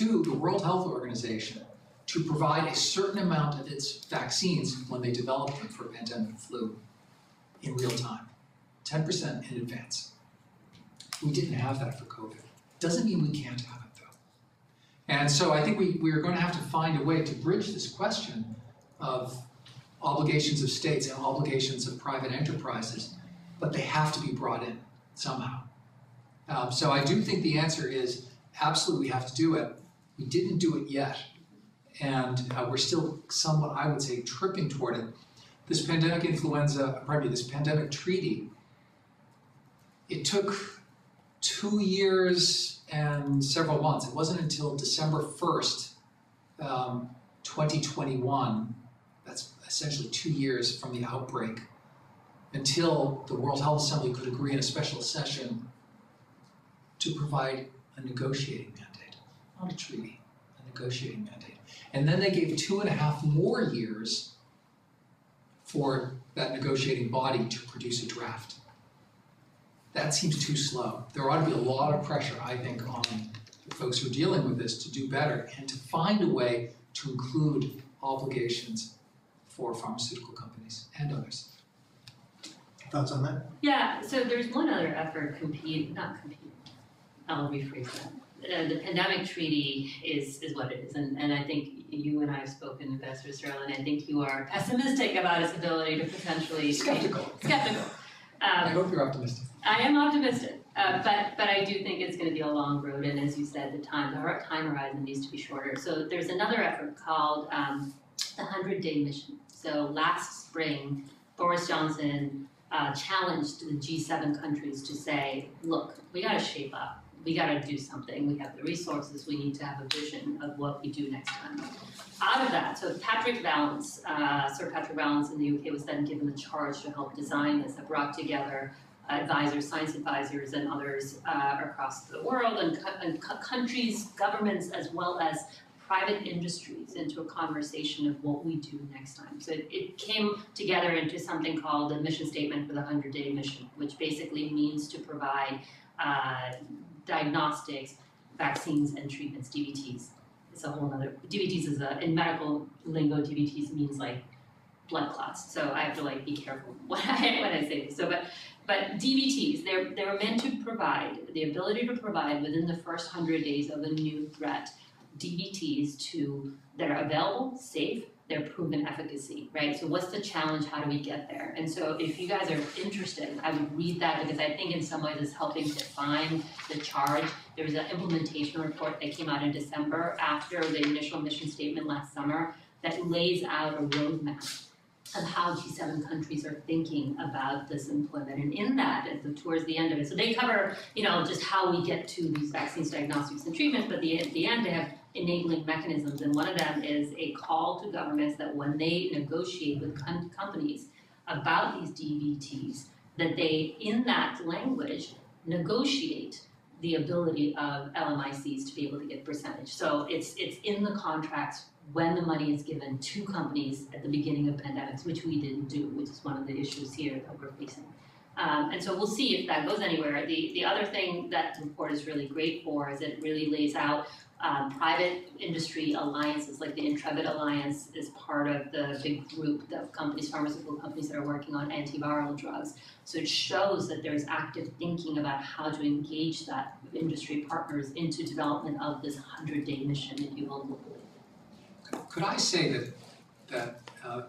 to the World Health Organization to provide a certain amount of its vaccines when they develop them for pandemic flu in real time, 10% in advance. We didn't have that for COVID. Doesn't mean we can't have it though. And so I think we, we're going to have to find a way to bridge this question of obligations of states and obligations of private enterprises, but they have to be brought in somehow. Um, so I do think the answer is absolutely we have to do it. We didn't do it yet and uh, we're still somewhat, I would say, tripping toward it. This pandemic influenza, pardon me, this pandemic treaty, it took two years and several months. It wasn't until December 1st, um, 2021, that's essentially two years from the outbreak, until the World Health Assembly could agree in a special session to provide a negotiating mandate, not a treaty, a negotiating mandate. And then they gave two and a half more years for that negotiating body to produce a draft. That seems too slow. There ought to be a lot of pressure, I think, on the folks who are dealing with this to do better and to find a way to include obligations for pharmaceutical companies and others. Thoughts on that? Yeah, so there's one other effort, compete, not compete, I'll rephrase that. Uh, the pandemic treaty is, is what it is, and, and I think you and I have spoken, Ambassador Storella, and I think you are pessimistic about its ability to potentially. Skeptical. Skeptical. I Um, hope you're optimistic. I am optimistic, uh, but, but I do think it's gonna be a long road, and as you said, the time, the time horizon needs to be shorter. So there's another effort called, um, the Hundred Day Mission. So last spring, Boris Johnson, uh, challenged the G seven countries to say, look, we gotta shape up. We gotta do something. We have the resources. We need to have a vision of what we do next time. Out of that, so Patrick Vallance, uh, Sir Patrick Vallance in the UK was then given the charge to help design this. That brought together advisors, science advisors, and others uh, across the world, and, co- and co- countries, governments, as well as private industries into a conversation of what we do next time. So it, it came together into something called a mission statement for the 100 day mission, which basically means to provide uh, diagnostics, vaccines and treatments, DVTs. It's a whole nother, DVTs is a, in medical lingo, DVTs means like blood clots, so I have to like be careful when I, when I say this, so but, but DVTs, they're, they're meant to provide, the ability to provide within the first hundred days of a new threat, DVTs to, that are available, safe, their proven efficacy, right? So what's the challenge, how do we get there? And so if you guys are interested, I would read that because I think in some ways it's helping define the charge. There was an implementation report that came out in December after the initial mission statement last summer that lays out a roadmap of how G7 countries are thinking about this employment. And in that, towards the end of it, so they cover, you know, just how we get to these vaccines, diagnostics, and treatments, but the, at the end, they have enabling mechanisms, and one of them is a call to governments that when they negotiate with com- companies about these DVTs, that they, in that language, negotiate the ability of LMICs to be able to get percentage. So it's it's in the contracts when the money is given to companies at the beginning of pandemics, which we didn't do, which is one of the issues here that we're facing. Um, and so we'll see if that goes anywhere. The the other thing that the report is really great for is it really lays out um, private industry alliances, like the Intrepid Alliance is part of the big group of companies, pharmaceutical companies that are working on antiviral drugs. So it shows that there's active thinking about how to engage that industry partners into development of this hundred day mission, if you will. Could I say that, that uh,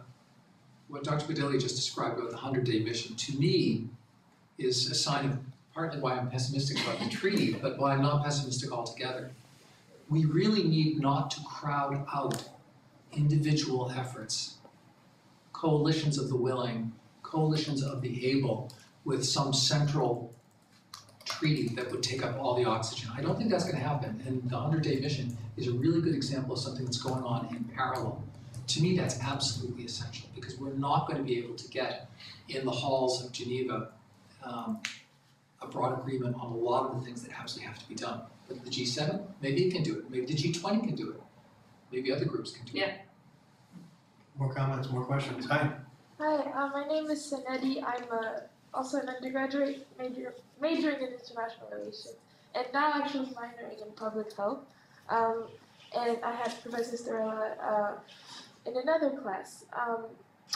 what Dr. Bhadelia just described about the hundred-day mission, to me, is a sign of partly why I'm pessimistic about the treaty, but why I'm not pessimistic altogether. We really need not to crowd out individual efforts, coalitions of the willing, coalitions of the able, with some central treaty that would take up all the oxygen. I don't think that's gonna happen, and the hundred-day mission is a really good example of something that's going on in parallel. To me, that's absolutely essential, because we're not gonna be able to get in the halls of Geneva um, a broad agreement on a lot of the things that absolutely have to be done. But the G seven, maybe it can do it, maybe the G twenty can do it, maybe other groups can do it. More comments, more questions? Hi. Hi, uh, my name is Sanedi. I'm uh, also an undergraduate major, majoring in international relations, and now actually minoring in public health. Um, and I had Professor Storella uh, in another class. Um,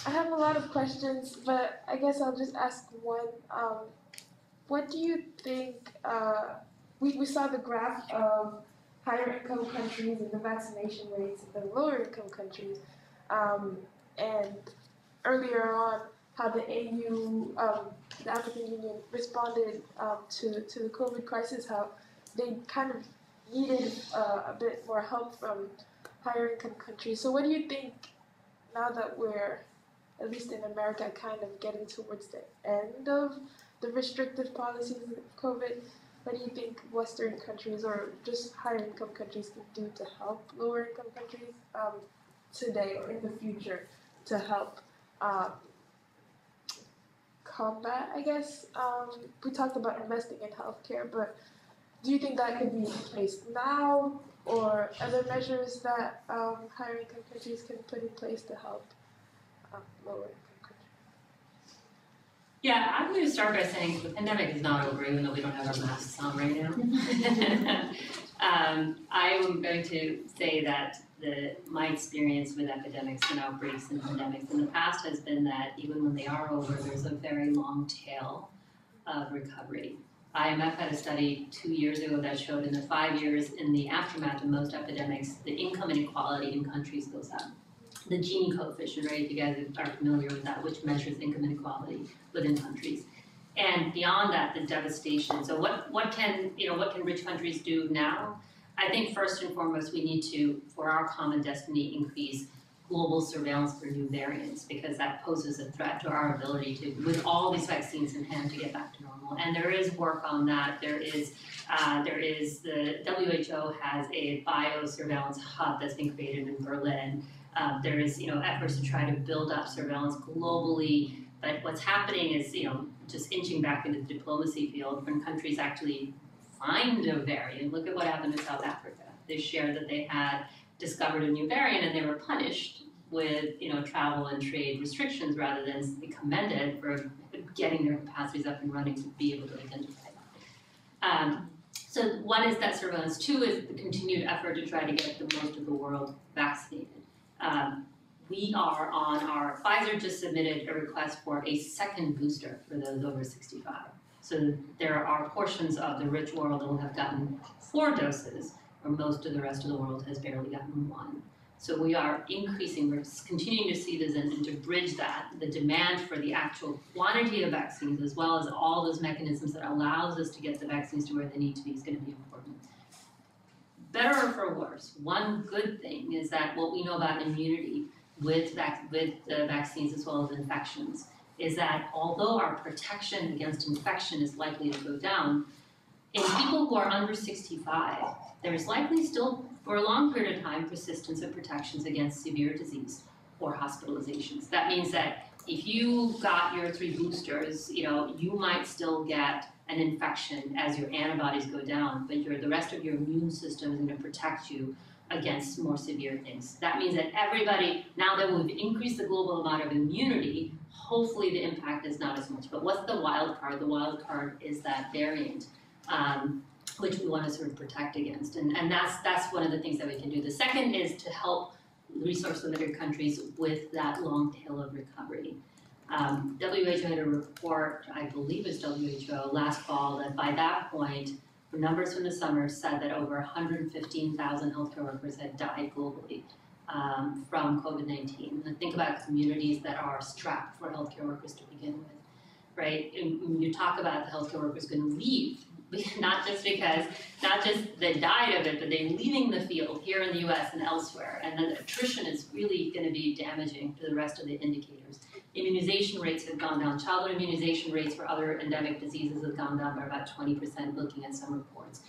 I have a lot of questions, but I guess I'll just ask one. Um, what do you think? Uh, we, we saw the graph of higher income countries and the vaccination rates in the lower income countries. Um, and earlier on how the AU, um, the African Union, responded um, to, to the COVID crisis, how they kind of needed uh, a bit more help from higher income countries. So, what do you think now that we're, at least in America, kind of getting towards the end of the restrictive policies of COVID? What do you think Western countries or just higher income countries can do to help lower income countries um, today or in the future to help um, combat, I guess. Um, we talked about investing in healthcare, but do you think that could be in place now, or other measures that um, higher income countries can put in place to help um, lower? Yeah, I'm going to start by saying the pandemic is not over, even though we don't have our masks on right now. um, I am going to say that the my experience with epidemics and outbreaks and pandemics in the past has been that even when they are over, there's a very long tail of recovery. IMF had a study two years ago that showed in the five years in the aftermath of most epidemics, the income inequality in countries goes up. The Gini coefficient, right? If you guys are familiar with that, which measures income inequality within countries. And beyond that, the devastation. So what, what can, you know, what can rich countries do now? I think first and foremost, we need to, for our common destiny, increase global surveillance for new variants because that poses a threat to our ability to, with all these vaccines in hand, to get back to normal. And there is work on that. There is, uh, there is the WHO has a biosurveillance hub that's been created in Berlin. Uh, there is, you know, efforts to try to build up surveillance globally. But what's happening is, you know, just inching back into the diplomacy field when countries actually find a variant. Look at what happened in South Africa. They shared that they had discovered a new variant and they were punished with you know travel and trade restrictions rather than commended for getting their capacities up and running to be able to identify that. Um, so one is that surveillance, two is the continued effort to try to get the most of the world vaccinated. Um, we are on our, Pfizer just submitted a request for a second booster for those over sixty-five. So there are portions of the rich world that will have gotten four doses, where most of the rest of the world has barely gotten one. So we are increasing, we're continuing to see this and, and to bridge that, the demand for the actual quantity of vaccines as well as all those mechanisms that allows us to get the vaccines to where they need to be is gonna be important. Better or for worse, one good thing is that what we know about immunity with vac- with uh, vaccines as well as infections is that although our protection against infection is likely to go down, in people who are under sixty-five, there's likely still, for a long period of time, persistence of protections against severe disease or hospitalizations. That means that if you got your three boosters, you know, you might still get an infection as your antibodies go down, but your, the rest of your immune system is gonna protect you against more severe things. That means that everybody, now that we've increased the global amount of immunity, hopefully the impact is not as much. But what's the wild card? The wild card is that variant, um, which we want to sort of protect against. And, and that's, that's one of the things that we can do. The second is to help resource limited countries with that long tail of recovery. Um, WHO had a report, I believe it's WHO, last fall, that by that point, the numbers from the summer said that over 115,000 healthcare workers had died globally um, from COVID-19. And think about communities that are strapped for healthcare workers to begin with, right? And when you talk about the healthcare workers going to leave, not just because, not just they died of it, but they're leaving the field here in the U.S. and elsewhere, and then attrition is really going to be damaging to the rest of the indicators. Immunization rates have gone down. Childhood immunization rates for other endemic diseases have gone down by about 20%, looking at some reports.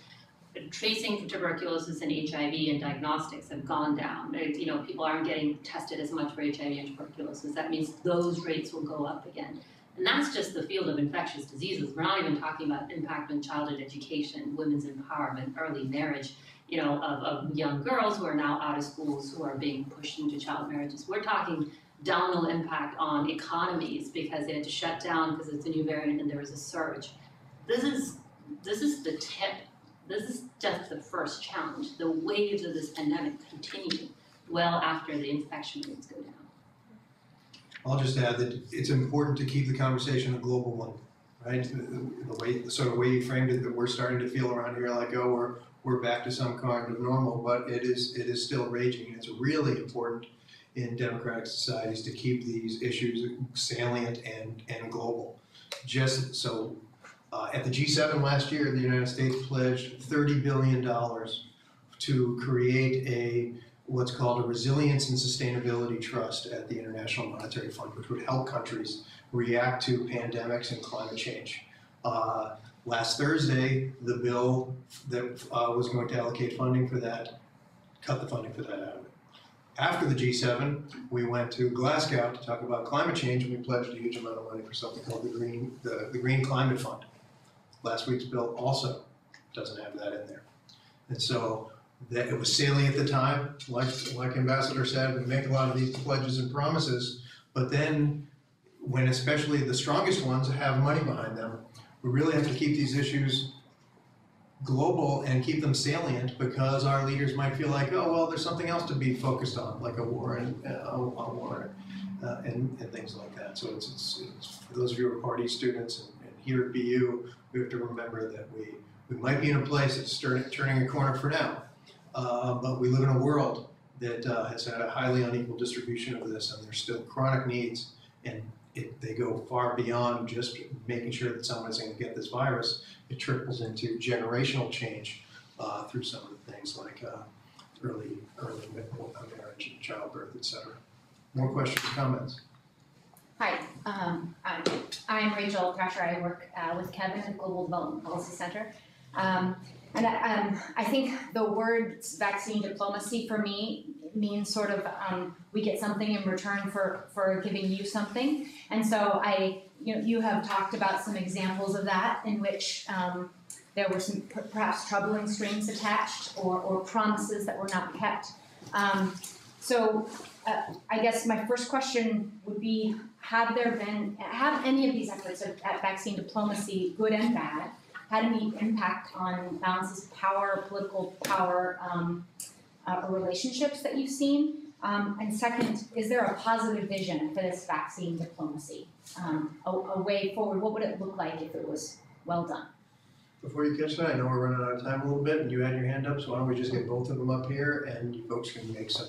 But tracing for tuberculosis and HIV and diagnostics have gone down. You know, people aren't getting tested as much for HIV and tuberculosis. That means those rates will go up again. And that's just the field of infectious diseases. We're not even talking about impact on childhood education, women's empowerment, early marriage, you know, of, of young girls who are now out of schools who are being pushed into child marriages. We're talking domino impact on economies because they had to shut down because it's a new variant and there was a surge. This is this is the tip. This is just the first challenge. The waves of this pandemic continue well after the infection rates go down. I'll just add that it's important to keep the conversation a global one, right? The, way, the sort of way you framed it, that we're starting to feel around here like, oh, we're, we're back to some kind of normal, but it is, it is still raging. and It's really important in democratic societies to keep these issues salient and, and global. Just so, uh, at the G7 last year, the United States pledged thirty billion dollars to create a what's called a resilience and sustainability trust at the International Monetary Fund, which would help countries react to pandemics and climate change. Uh, last Thursday, the bill that uh, was going to allocate funding for that cut the funding for that out. After the G7, we went to Glasgow to talk about climate change, and we pledged a huge amount of money for something called the Green the, the Green Climate Fund. Last week's bill also doesn't have that in there, and so that it was salient at the time, like, like Ambassador said, we make a lot of these pledges and promises, but then when especially the strongest ones have money behind them, we really have to keep these issues global and keep them salient because our leaders might feel like, oh, well, there's something else to be focused on, like a war and, uh, a war uh, and, and things like that. So it's, it's, it's, for those of you who are Pardee students and, and here at BU, we have to remember that we, we might be in a place that's turning, turning a corner for now. Uh, but we live in a world that uh, has had a highly unequal distribution of this, and there's still chronic needs, and it, they go far beyond just making sure that someone isn't going to get this virus. It trickles into generational change uh, through some of the things like uh, early early marriage and childbirth, et cetera. More questions, or comments? Hi, um, I'm, Rachel Thrasher. I work uh, with Kevin at the Global Development Policy Center. Um, and I, um, I think the words vaccine diplomacy for me means sort of um, we get something in return for, for giving you something. And so I, you know, you have talked about some examples of that in which um, there were some perhaps troubling strings attached or, or promises that were not kept. Um, so uh, I guess my first question would be, have there been, have any of these efforts at, at vaccine diplomacy, good and bad, had any impact on balances of power, political power, um, uh, or relationships that you've seen? Um, and second, is there a positive vision for this vaccine diplomacy? Um, a, a way forward, what would it look like if it was well done? Before you catch that, I know we're running out of time a little bit, and you had your hand up, so why don't we just get both of them up here, and you folks can make some,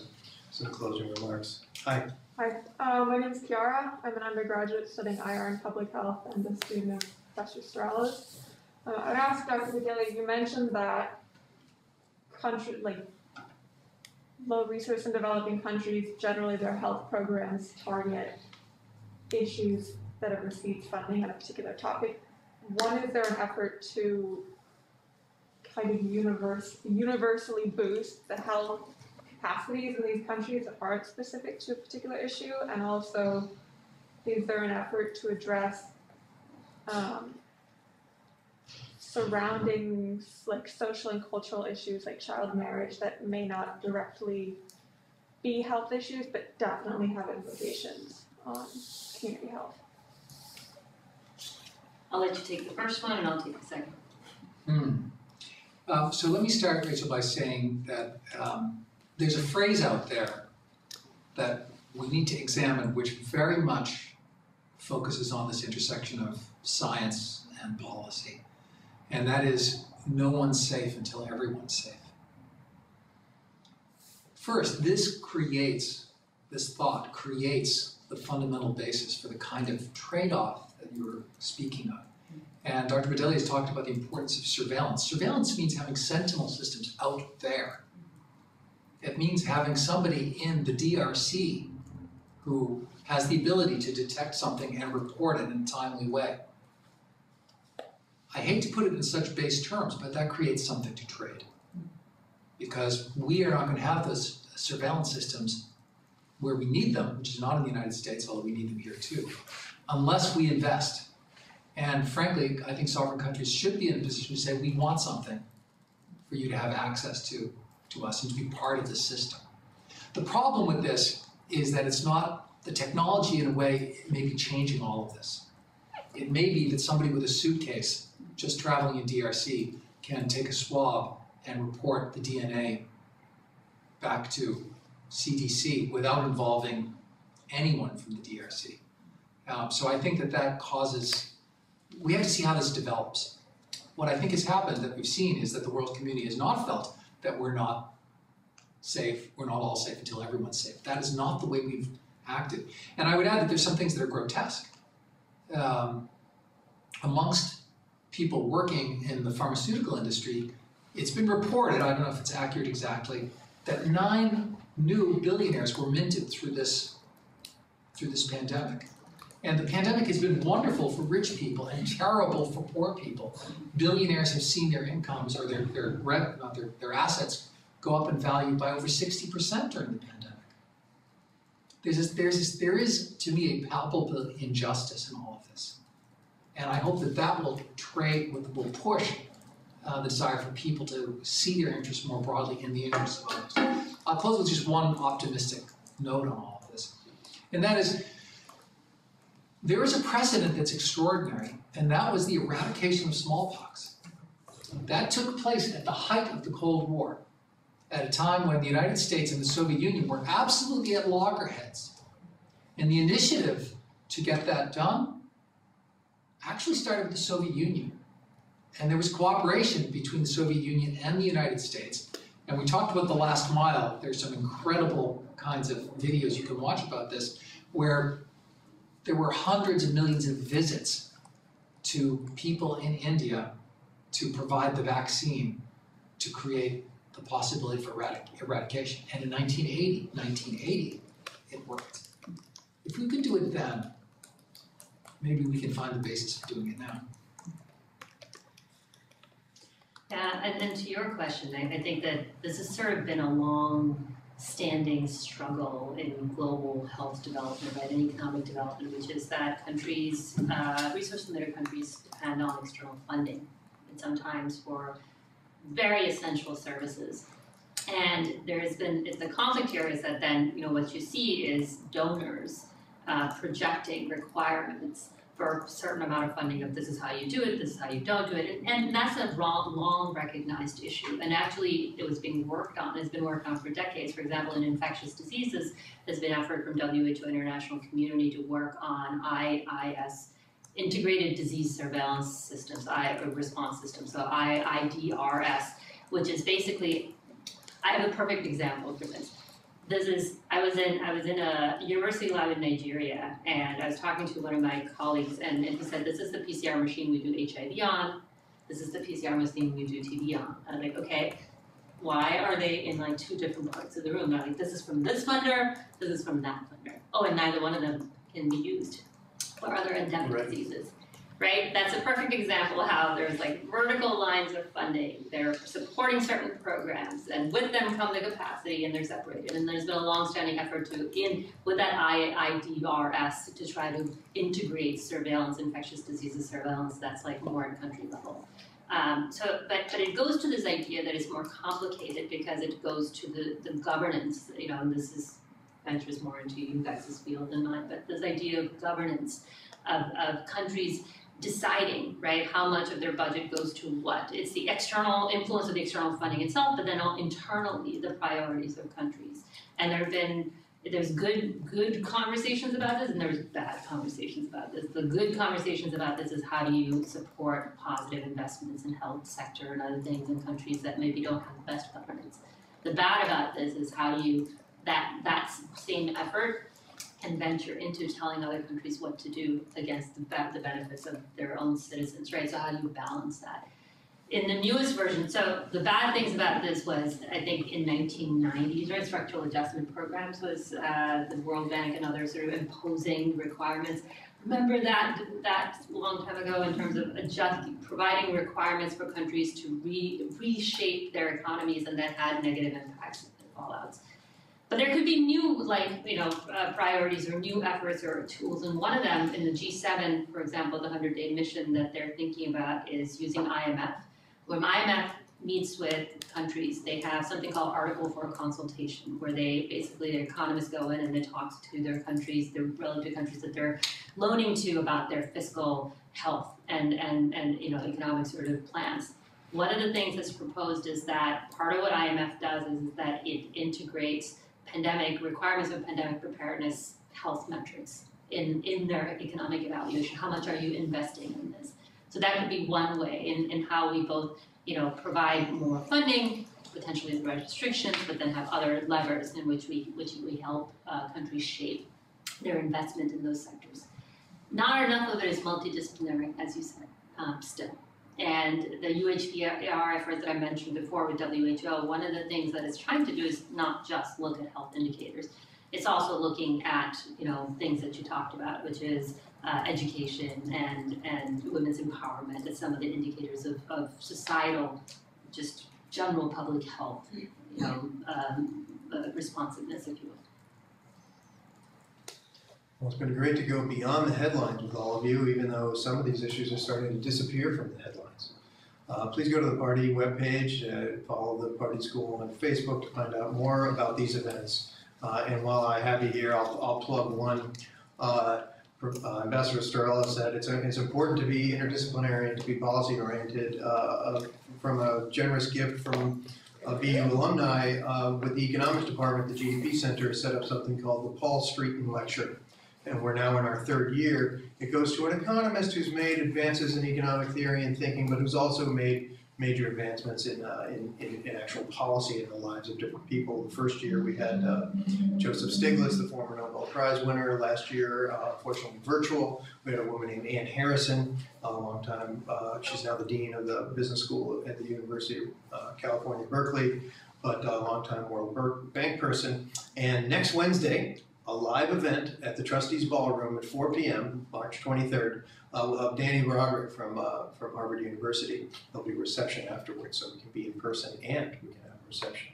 some closing remarks. Hi. Hi, uh, my name is Kiara. I'm an undergraduate studying IR in public health and a student of Professor Storella's. Uh, I'd ask Dr. Bhadelia, you mentioned that country, like low resource and developing countries, generally their health programs target issues that have received funding on a particular topic. One, is there an effort to kind of universe, universally boost the health capacities in these countries that aren't specific to a particular issue, and also is there an effort to address um, surrounding like social and cultural issues like child marriage that may not directly be health issues but definitely have implications on community health. I'll let you take the first one and I'll take the second. Hmm. Um, so let me start, Rachel, by saying that um, there's a phrase out there that we need to examine, which very much focuses on this intersection of science and policy. And that is no one's safe until everyone's safe. First, this creates, this thought creates the fundamental basis for the kind of trade off that you were speaking of. And Dr. Bhadelia has talked about the importance of surveillance. Surveillance means having sentinel systems out there. It means having somebody in the DRC who has the ability to detect something and report it in a timely way. I hate to put it in such base terms, but that creates something to trade. Because we are not going to have those surveillance systems where we need them, which is not in the United States, although we need them here too, unless we invest. And frankly, I think sovereign countries should be in a position to say, we want something for you to have access to, to us and to be part of the system. The problem with this is that it's not, the technology in a way may be changing all of this. It may be that somebody with a suitcase just traveling in DRC can take a swab and report the DNA back to CDC without involving anyone from the DRC. Um, so I think that that causes, we have to see how this develops. What I think has happened that we've seen is that the world community has not felt that we're not safe, we're not all safe until everyone's safe. That is not the way we've acted. And I would add that there's some things that are grotesque. Um, amongst people working in the pharmaceutical industry, it's been reported, I don't know if it's accurate exactly, that nine new billionaires were minted through this through this pandemic. And the pandemic has been wonderful for rich people and terrible for poor people. Billionaires have seen their incomes or their their not their, their assets go up in value by over 60% during the pandemic. There's this, there's this, there is to me a palpable injustice in all. And I hope that that will trade, will will push uh, the desire for people to see their interests more broadly in the interests of others. I'll close with just one optimistic note on all of this. And that is, there is a precedent that's extraordinary, and that was the eradication of smallpox. That took place at the height of the Cold War, at a time when the United States and the Soviet Union were absolutely at loggerheads. And the initiative to get that done actually started with the Soviet Union. And there was cooperation between the Soviet Union and the United States. And we talked about the last mile. There's some incredible kinds of videos you can watch about this, where there were hundreds of millions of visits to people in India to provide the vaccine to create the possibility for eradic- eradication. And in 1980, 1980, it worked. If we could do it then, maybe we can find the basis of doing it now. Yeah, and then to your question, I, I think that this has sort of been a long standing struggle in global health development, right, and economic development, which is that countries, uh, resource-limited countries depend on external funding, and sometimes for very essential services. And there has been, the conflict here is that then, you know, what you see is donors uh, projecting requirements for a certain amount of funding of this is how you do it, this is how you don't do it, and, and that's a wrong, long recognized issue. And actually, it was being worked on, it's been worked on for decades, for example, in infectious diseases, there's been effort from WHO international community to work on IIS, integrated disease surveillance systems, I, response systems, so I, IDRS, which is basically, I have a perfect example for this. This is, I was in, I was in a university lab in Nigeria, and I was talking to one of my colleagues, and, and he said, this is the PCR machine we do HIV on, this is the PCR machine we do TB on. And I'm like, okay, why are they in like two different parts of the room? I'm like, this is from this funder, this is from that funder. Oh, and neither one of them can be used for other endemic Right. diseases. Right? That's a perfect example of how there's like vertical lines of funding. They're supporting certain programs and with them come the capacity and they're separated. And there's been a long-standing effort to, in, with that I, IDRS, to try to integrate surveillance, infectious diseases surveillance that's like more at country level. Um, so, but, but it goes to this idea that it's more complicated because it goes to the, the governance, you know, and this is, ventures more into you guys' field than mine, but this idea of governance of, of countries deciding, right, how much of their budget goes to what. It's the external influence of the external funding itself, but then all internally the priorities of countries. And there have been there's good good conversations about this and there's bad conversations about this. The good conversations about this is how do you support positive investments in health sector and other things in countries that maybe don't have the best governance. The bad about this is how do you that that same effort can venture into telling other countries what to do against the, the benefits of their own citizens, right? So how do you balance that? In the newest version, so the bad things about this was, I think in nineteen nineties, right, structural adjustment programs was, uh, the World Bank and others sort of imposing requirements. Remember that, that long time ago in terms of adjust, providing requirements for countries to re, reshape their economies and that had negative impacts and fallouts. But there could be new, like, you know, uh, priorities or new efforts or tools, and one of them in the G7, for example, the hundred day mission that they're thinking about is using IMF. When IMF meets with countries, they have something called Article IV Consultation, where they basically the economists go in and they talk to their countries, their relative countries that they're loaning to about their fiscal health and and and you know economic sort of plans. One of the things that's proposed is that part of what IMF does is that it integrates pandemic requirements of pandemic preparedness health metrics in in their economic evaluation. How much are you investing in this? So that could be one way in, in how we both, you know, provide more funding, potentially with restrictions, but then have other levers in which we which we help uh, countries shape their investment in those sectors. Not enough of it is multidisciplinary, as you said, um, still. And the UHPR efforts that I mentioned before with WHO, one of the things that it's trying to do is not just look at health indicators. It's also looking at, you know, things that you talked about, which is uh, education and, and women's empowerment as some of the indicators of, of societal, just general public health, you know, um, uh, responsiveness, if you will. Well, it's been great to go beyond the headlines with all of you, even though some of these issues are starting to disappear from the headlines. Uh, please go to the Pardee webpage, uh, follow the Pardee School on Facebook to find out more about these events. Uh, and while I have you here, I'll, I'll plug one. Uh, uh, Ambassador Storella said it's, it's important to be interdisciplinary and to be policy oriented. Uh, from a generous gift from uh, BU alumni with the economics department, the GDP Center set up something called the Paul Streeten Lecture. And we're now in our third year. It goes to an economist who's made advances in economic theory and thinking, but who's also made major advancements in, uh, in, in, in actual policy in the lives of different people. The first year we had uh, Joseph Stiglitz, the former Nobel Prize winner. Last year, uh, virtual, we had a woman named Ann Harrison, a long time. Uh, she's now the dean of the business school at the University of uh, California, Berkeley, but a longtime World Bank person. And next Wednesday, a live event at the Trustees Ballroom at 4 p.m., March 23rd. Uh, Dani Rodrik from uh, from Harvard University. There'll be a reception afterwards, so we can be in person and we can have a reception.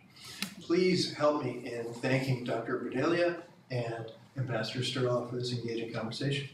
Please help me in thanking Dr. Bhadelia and Ambassador Storella for this engaging conversation.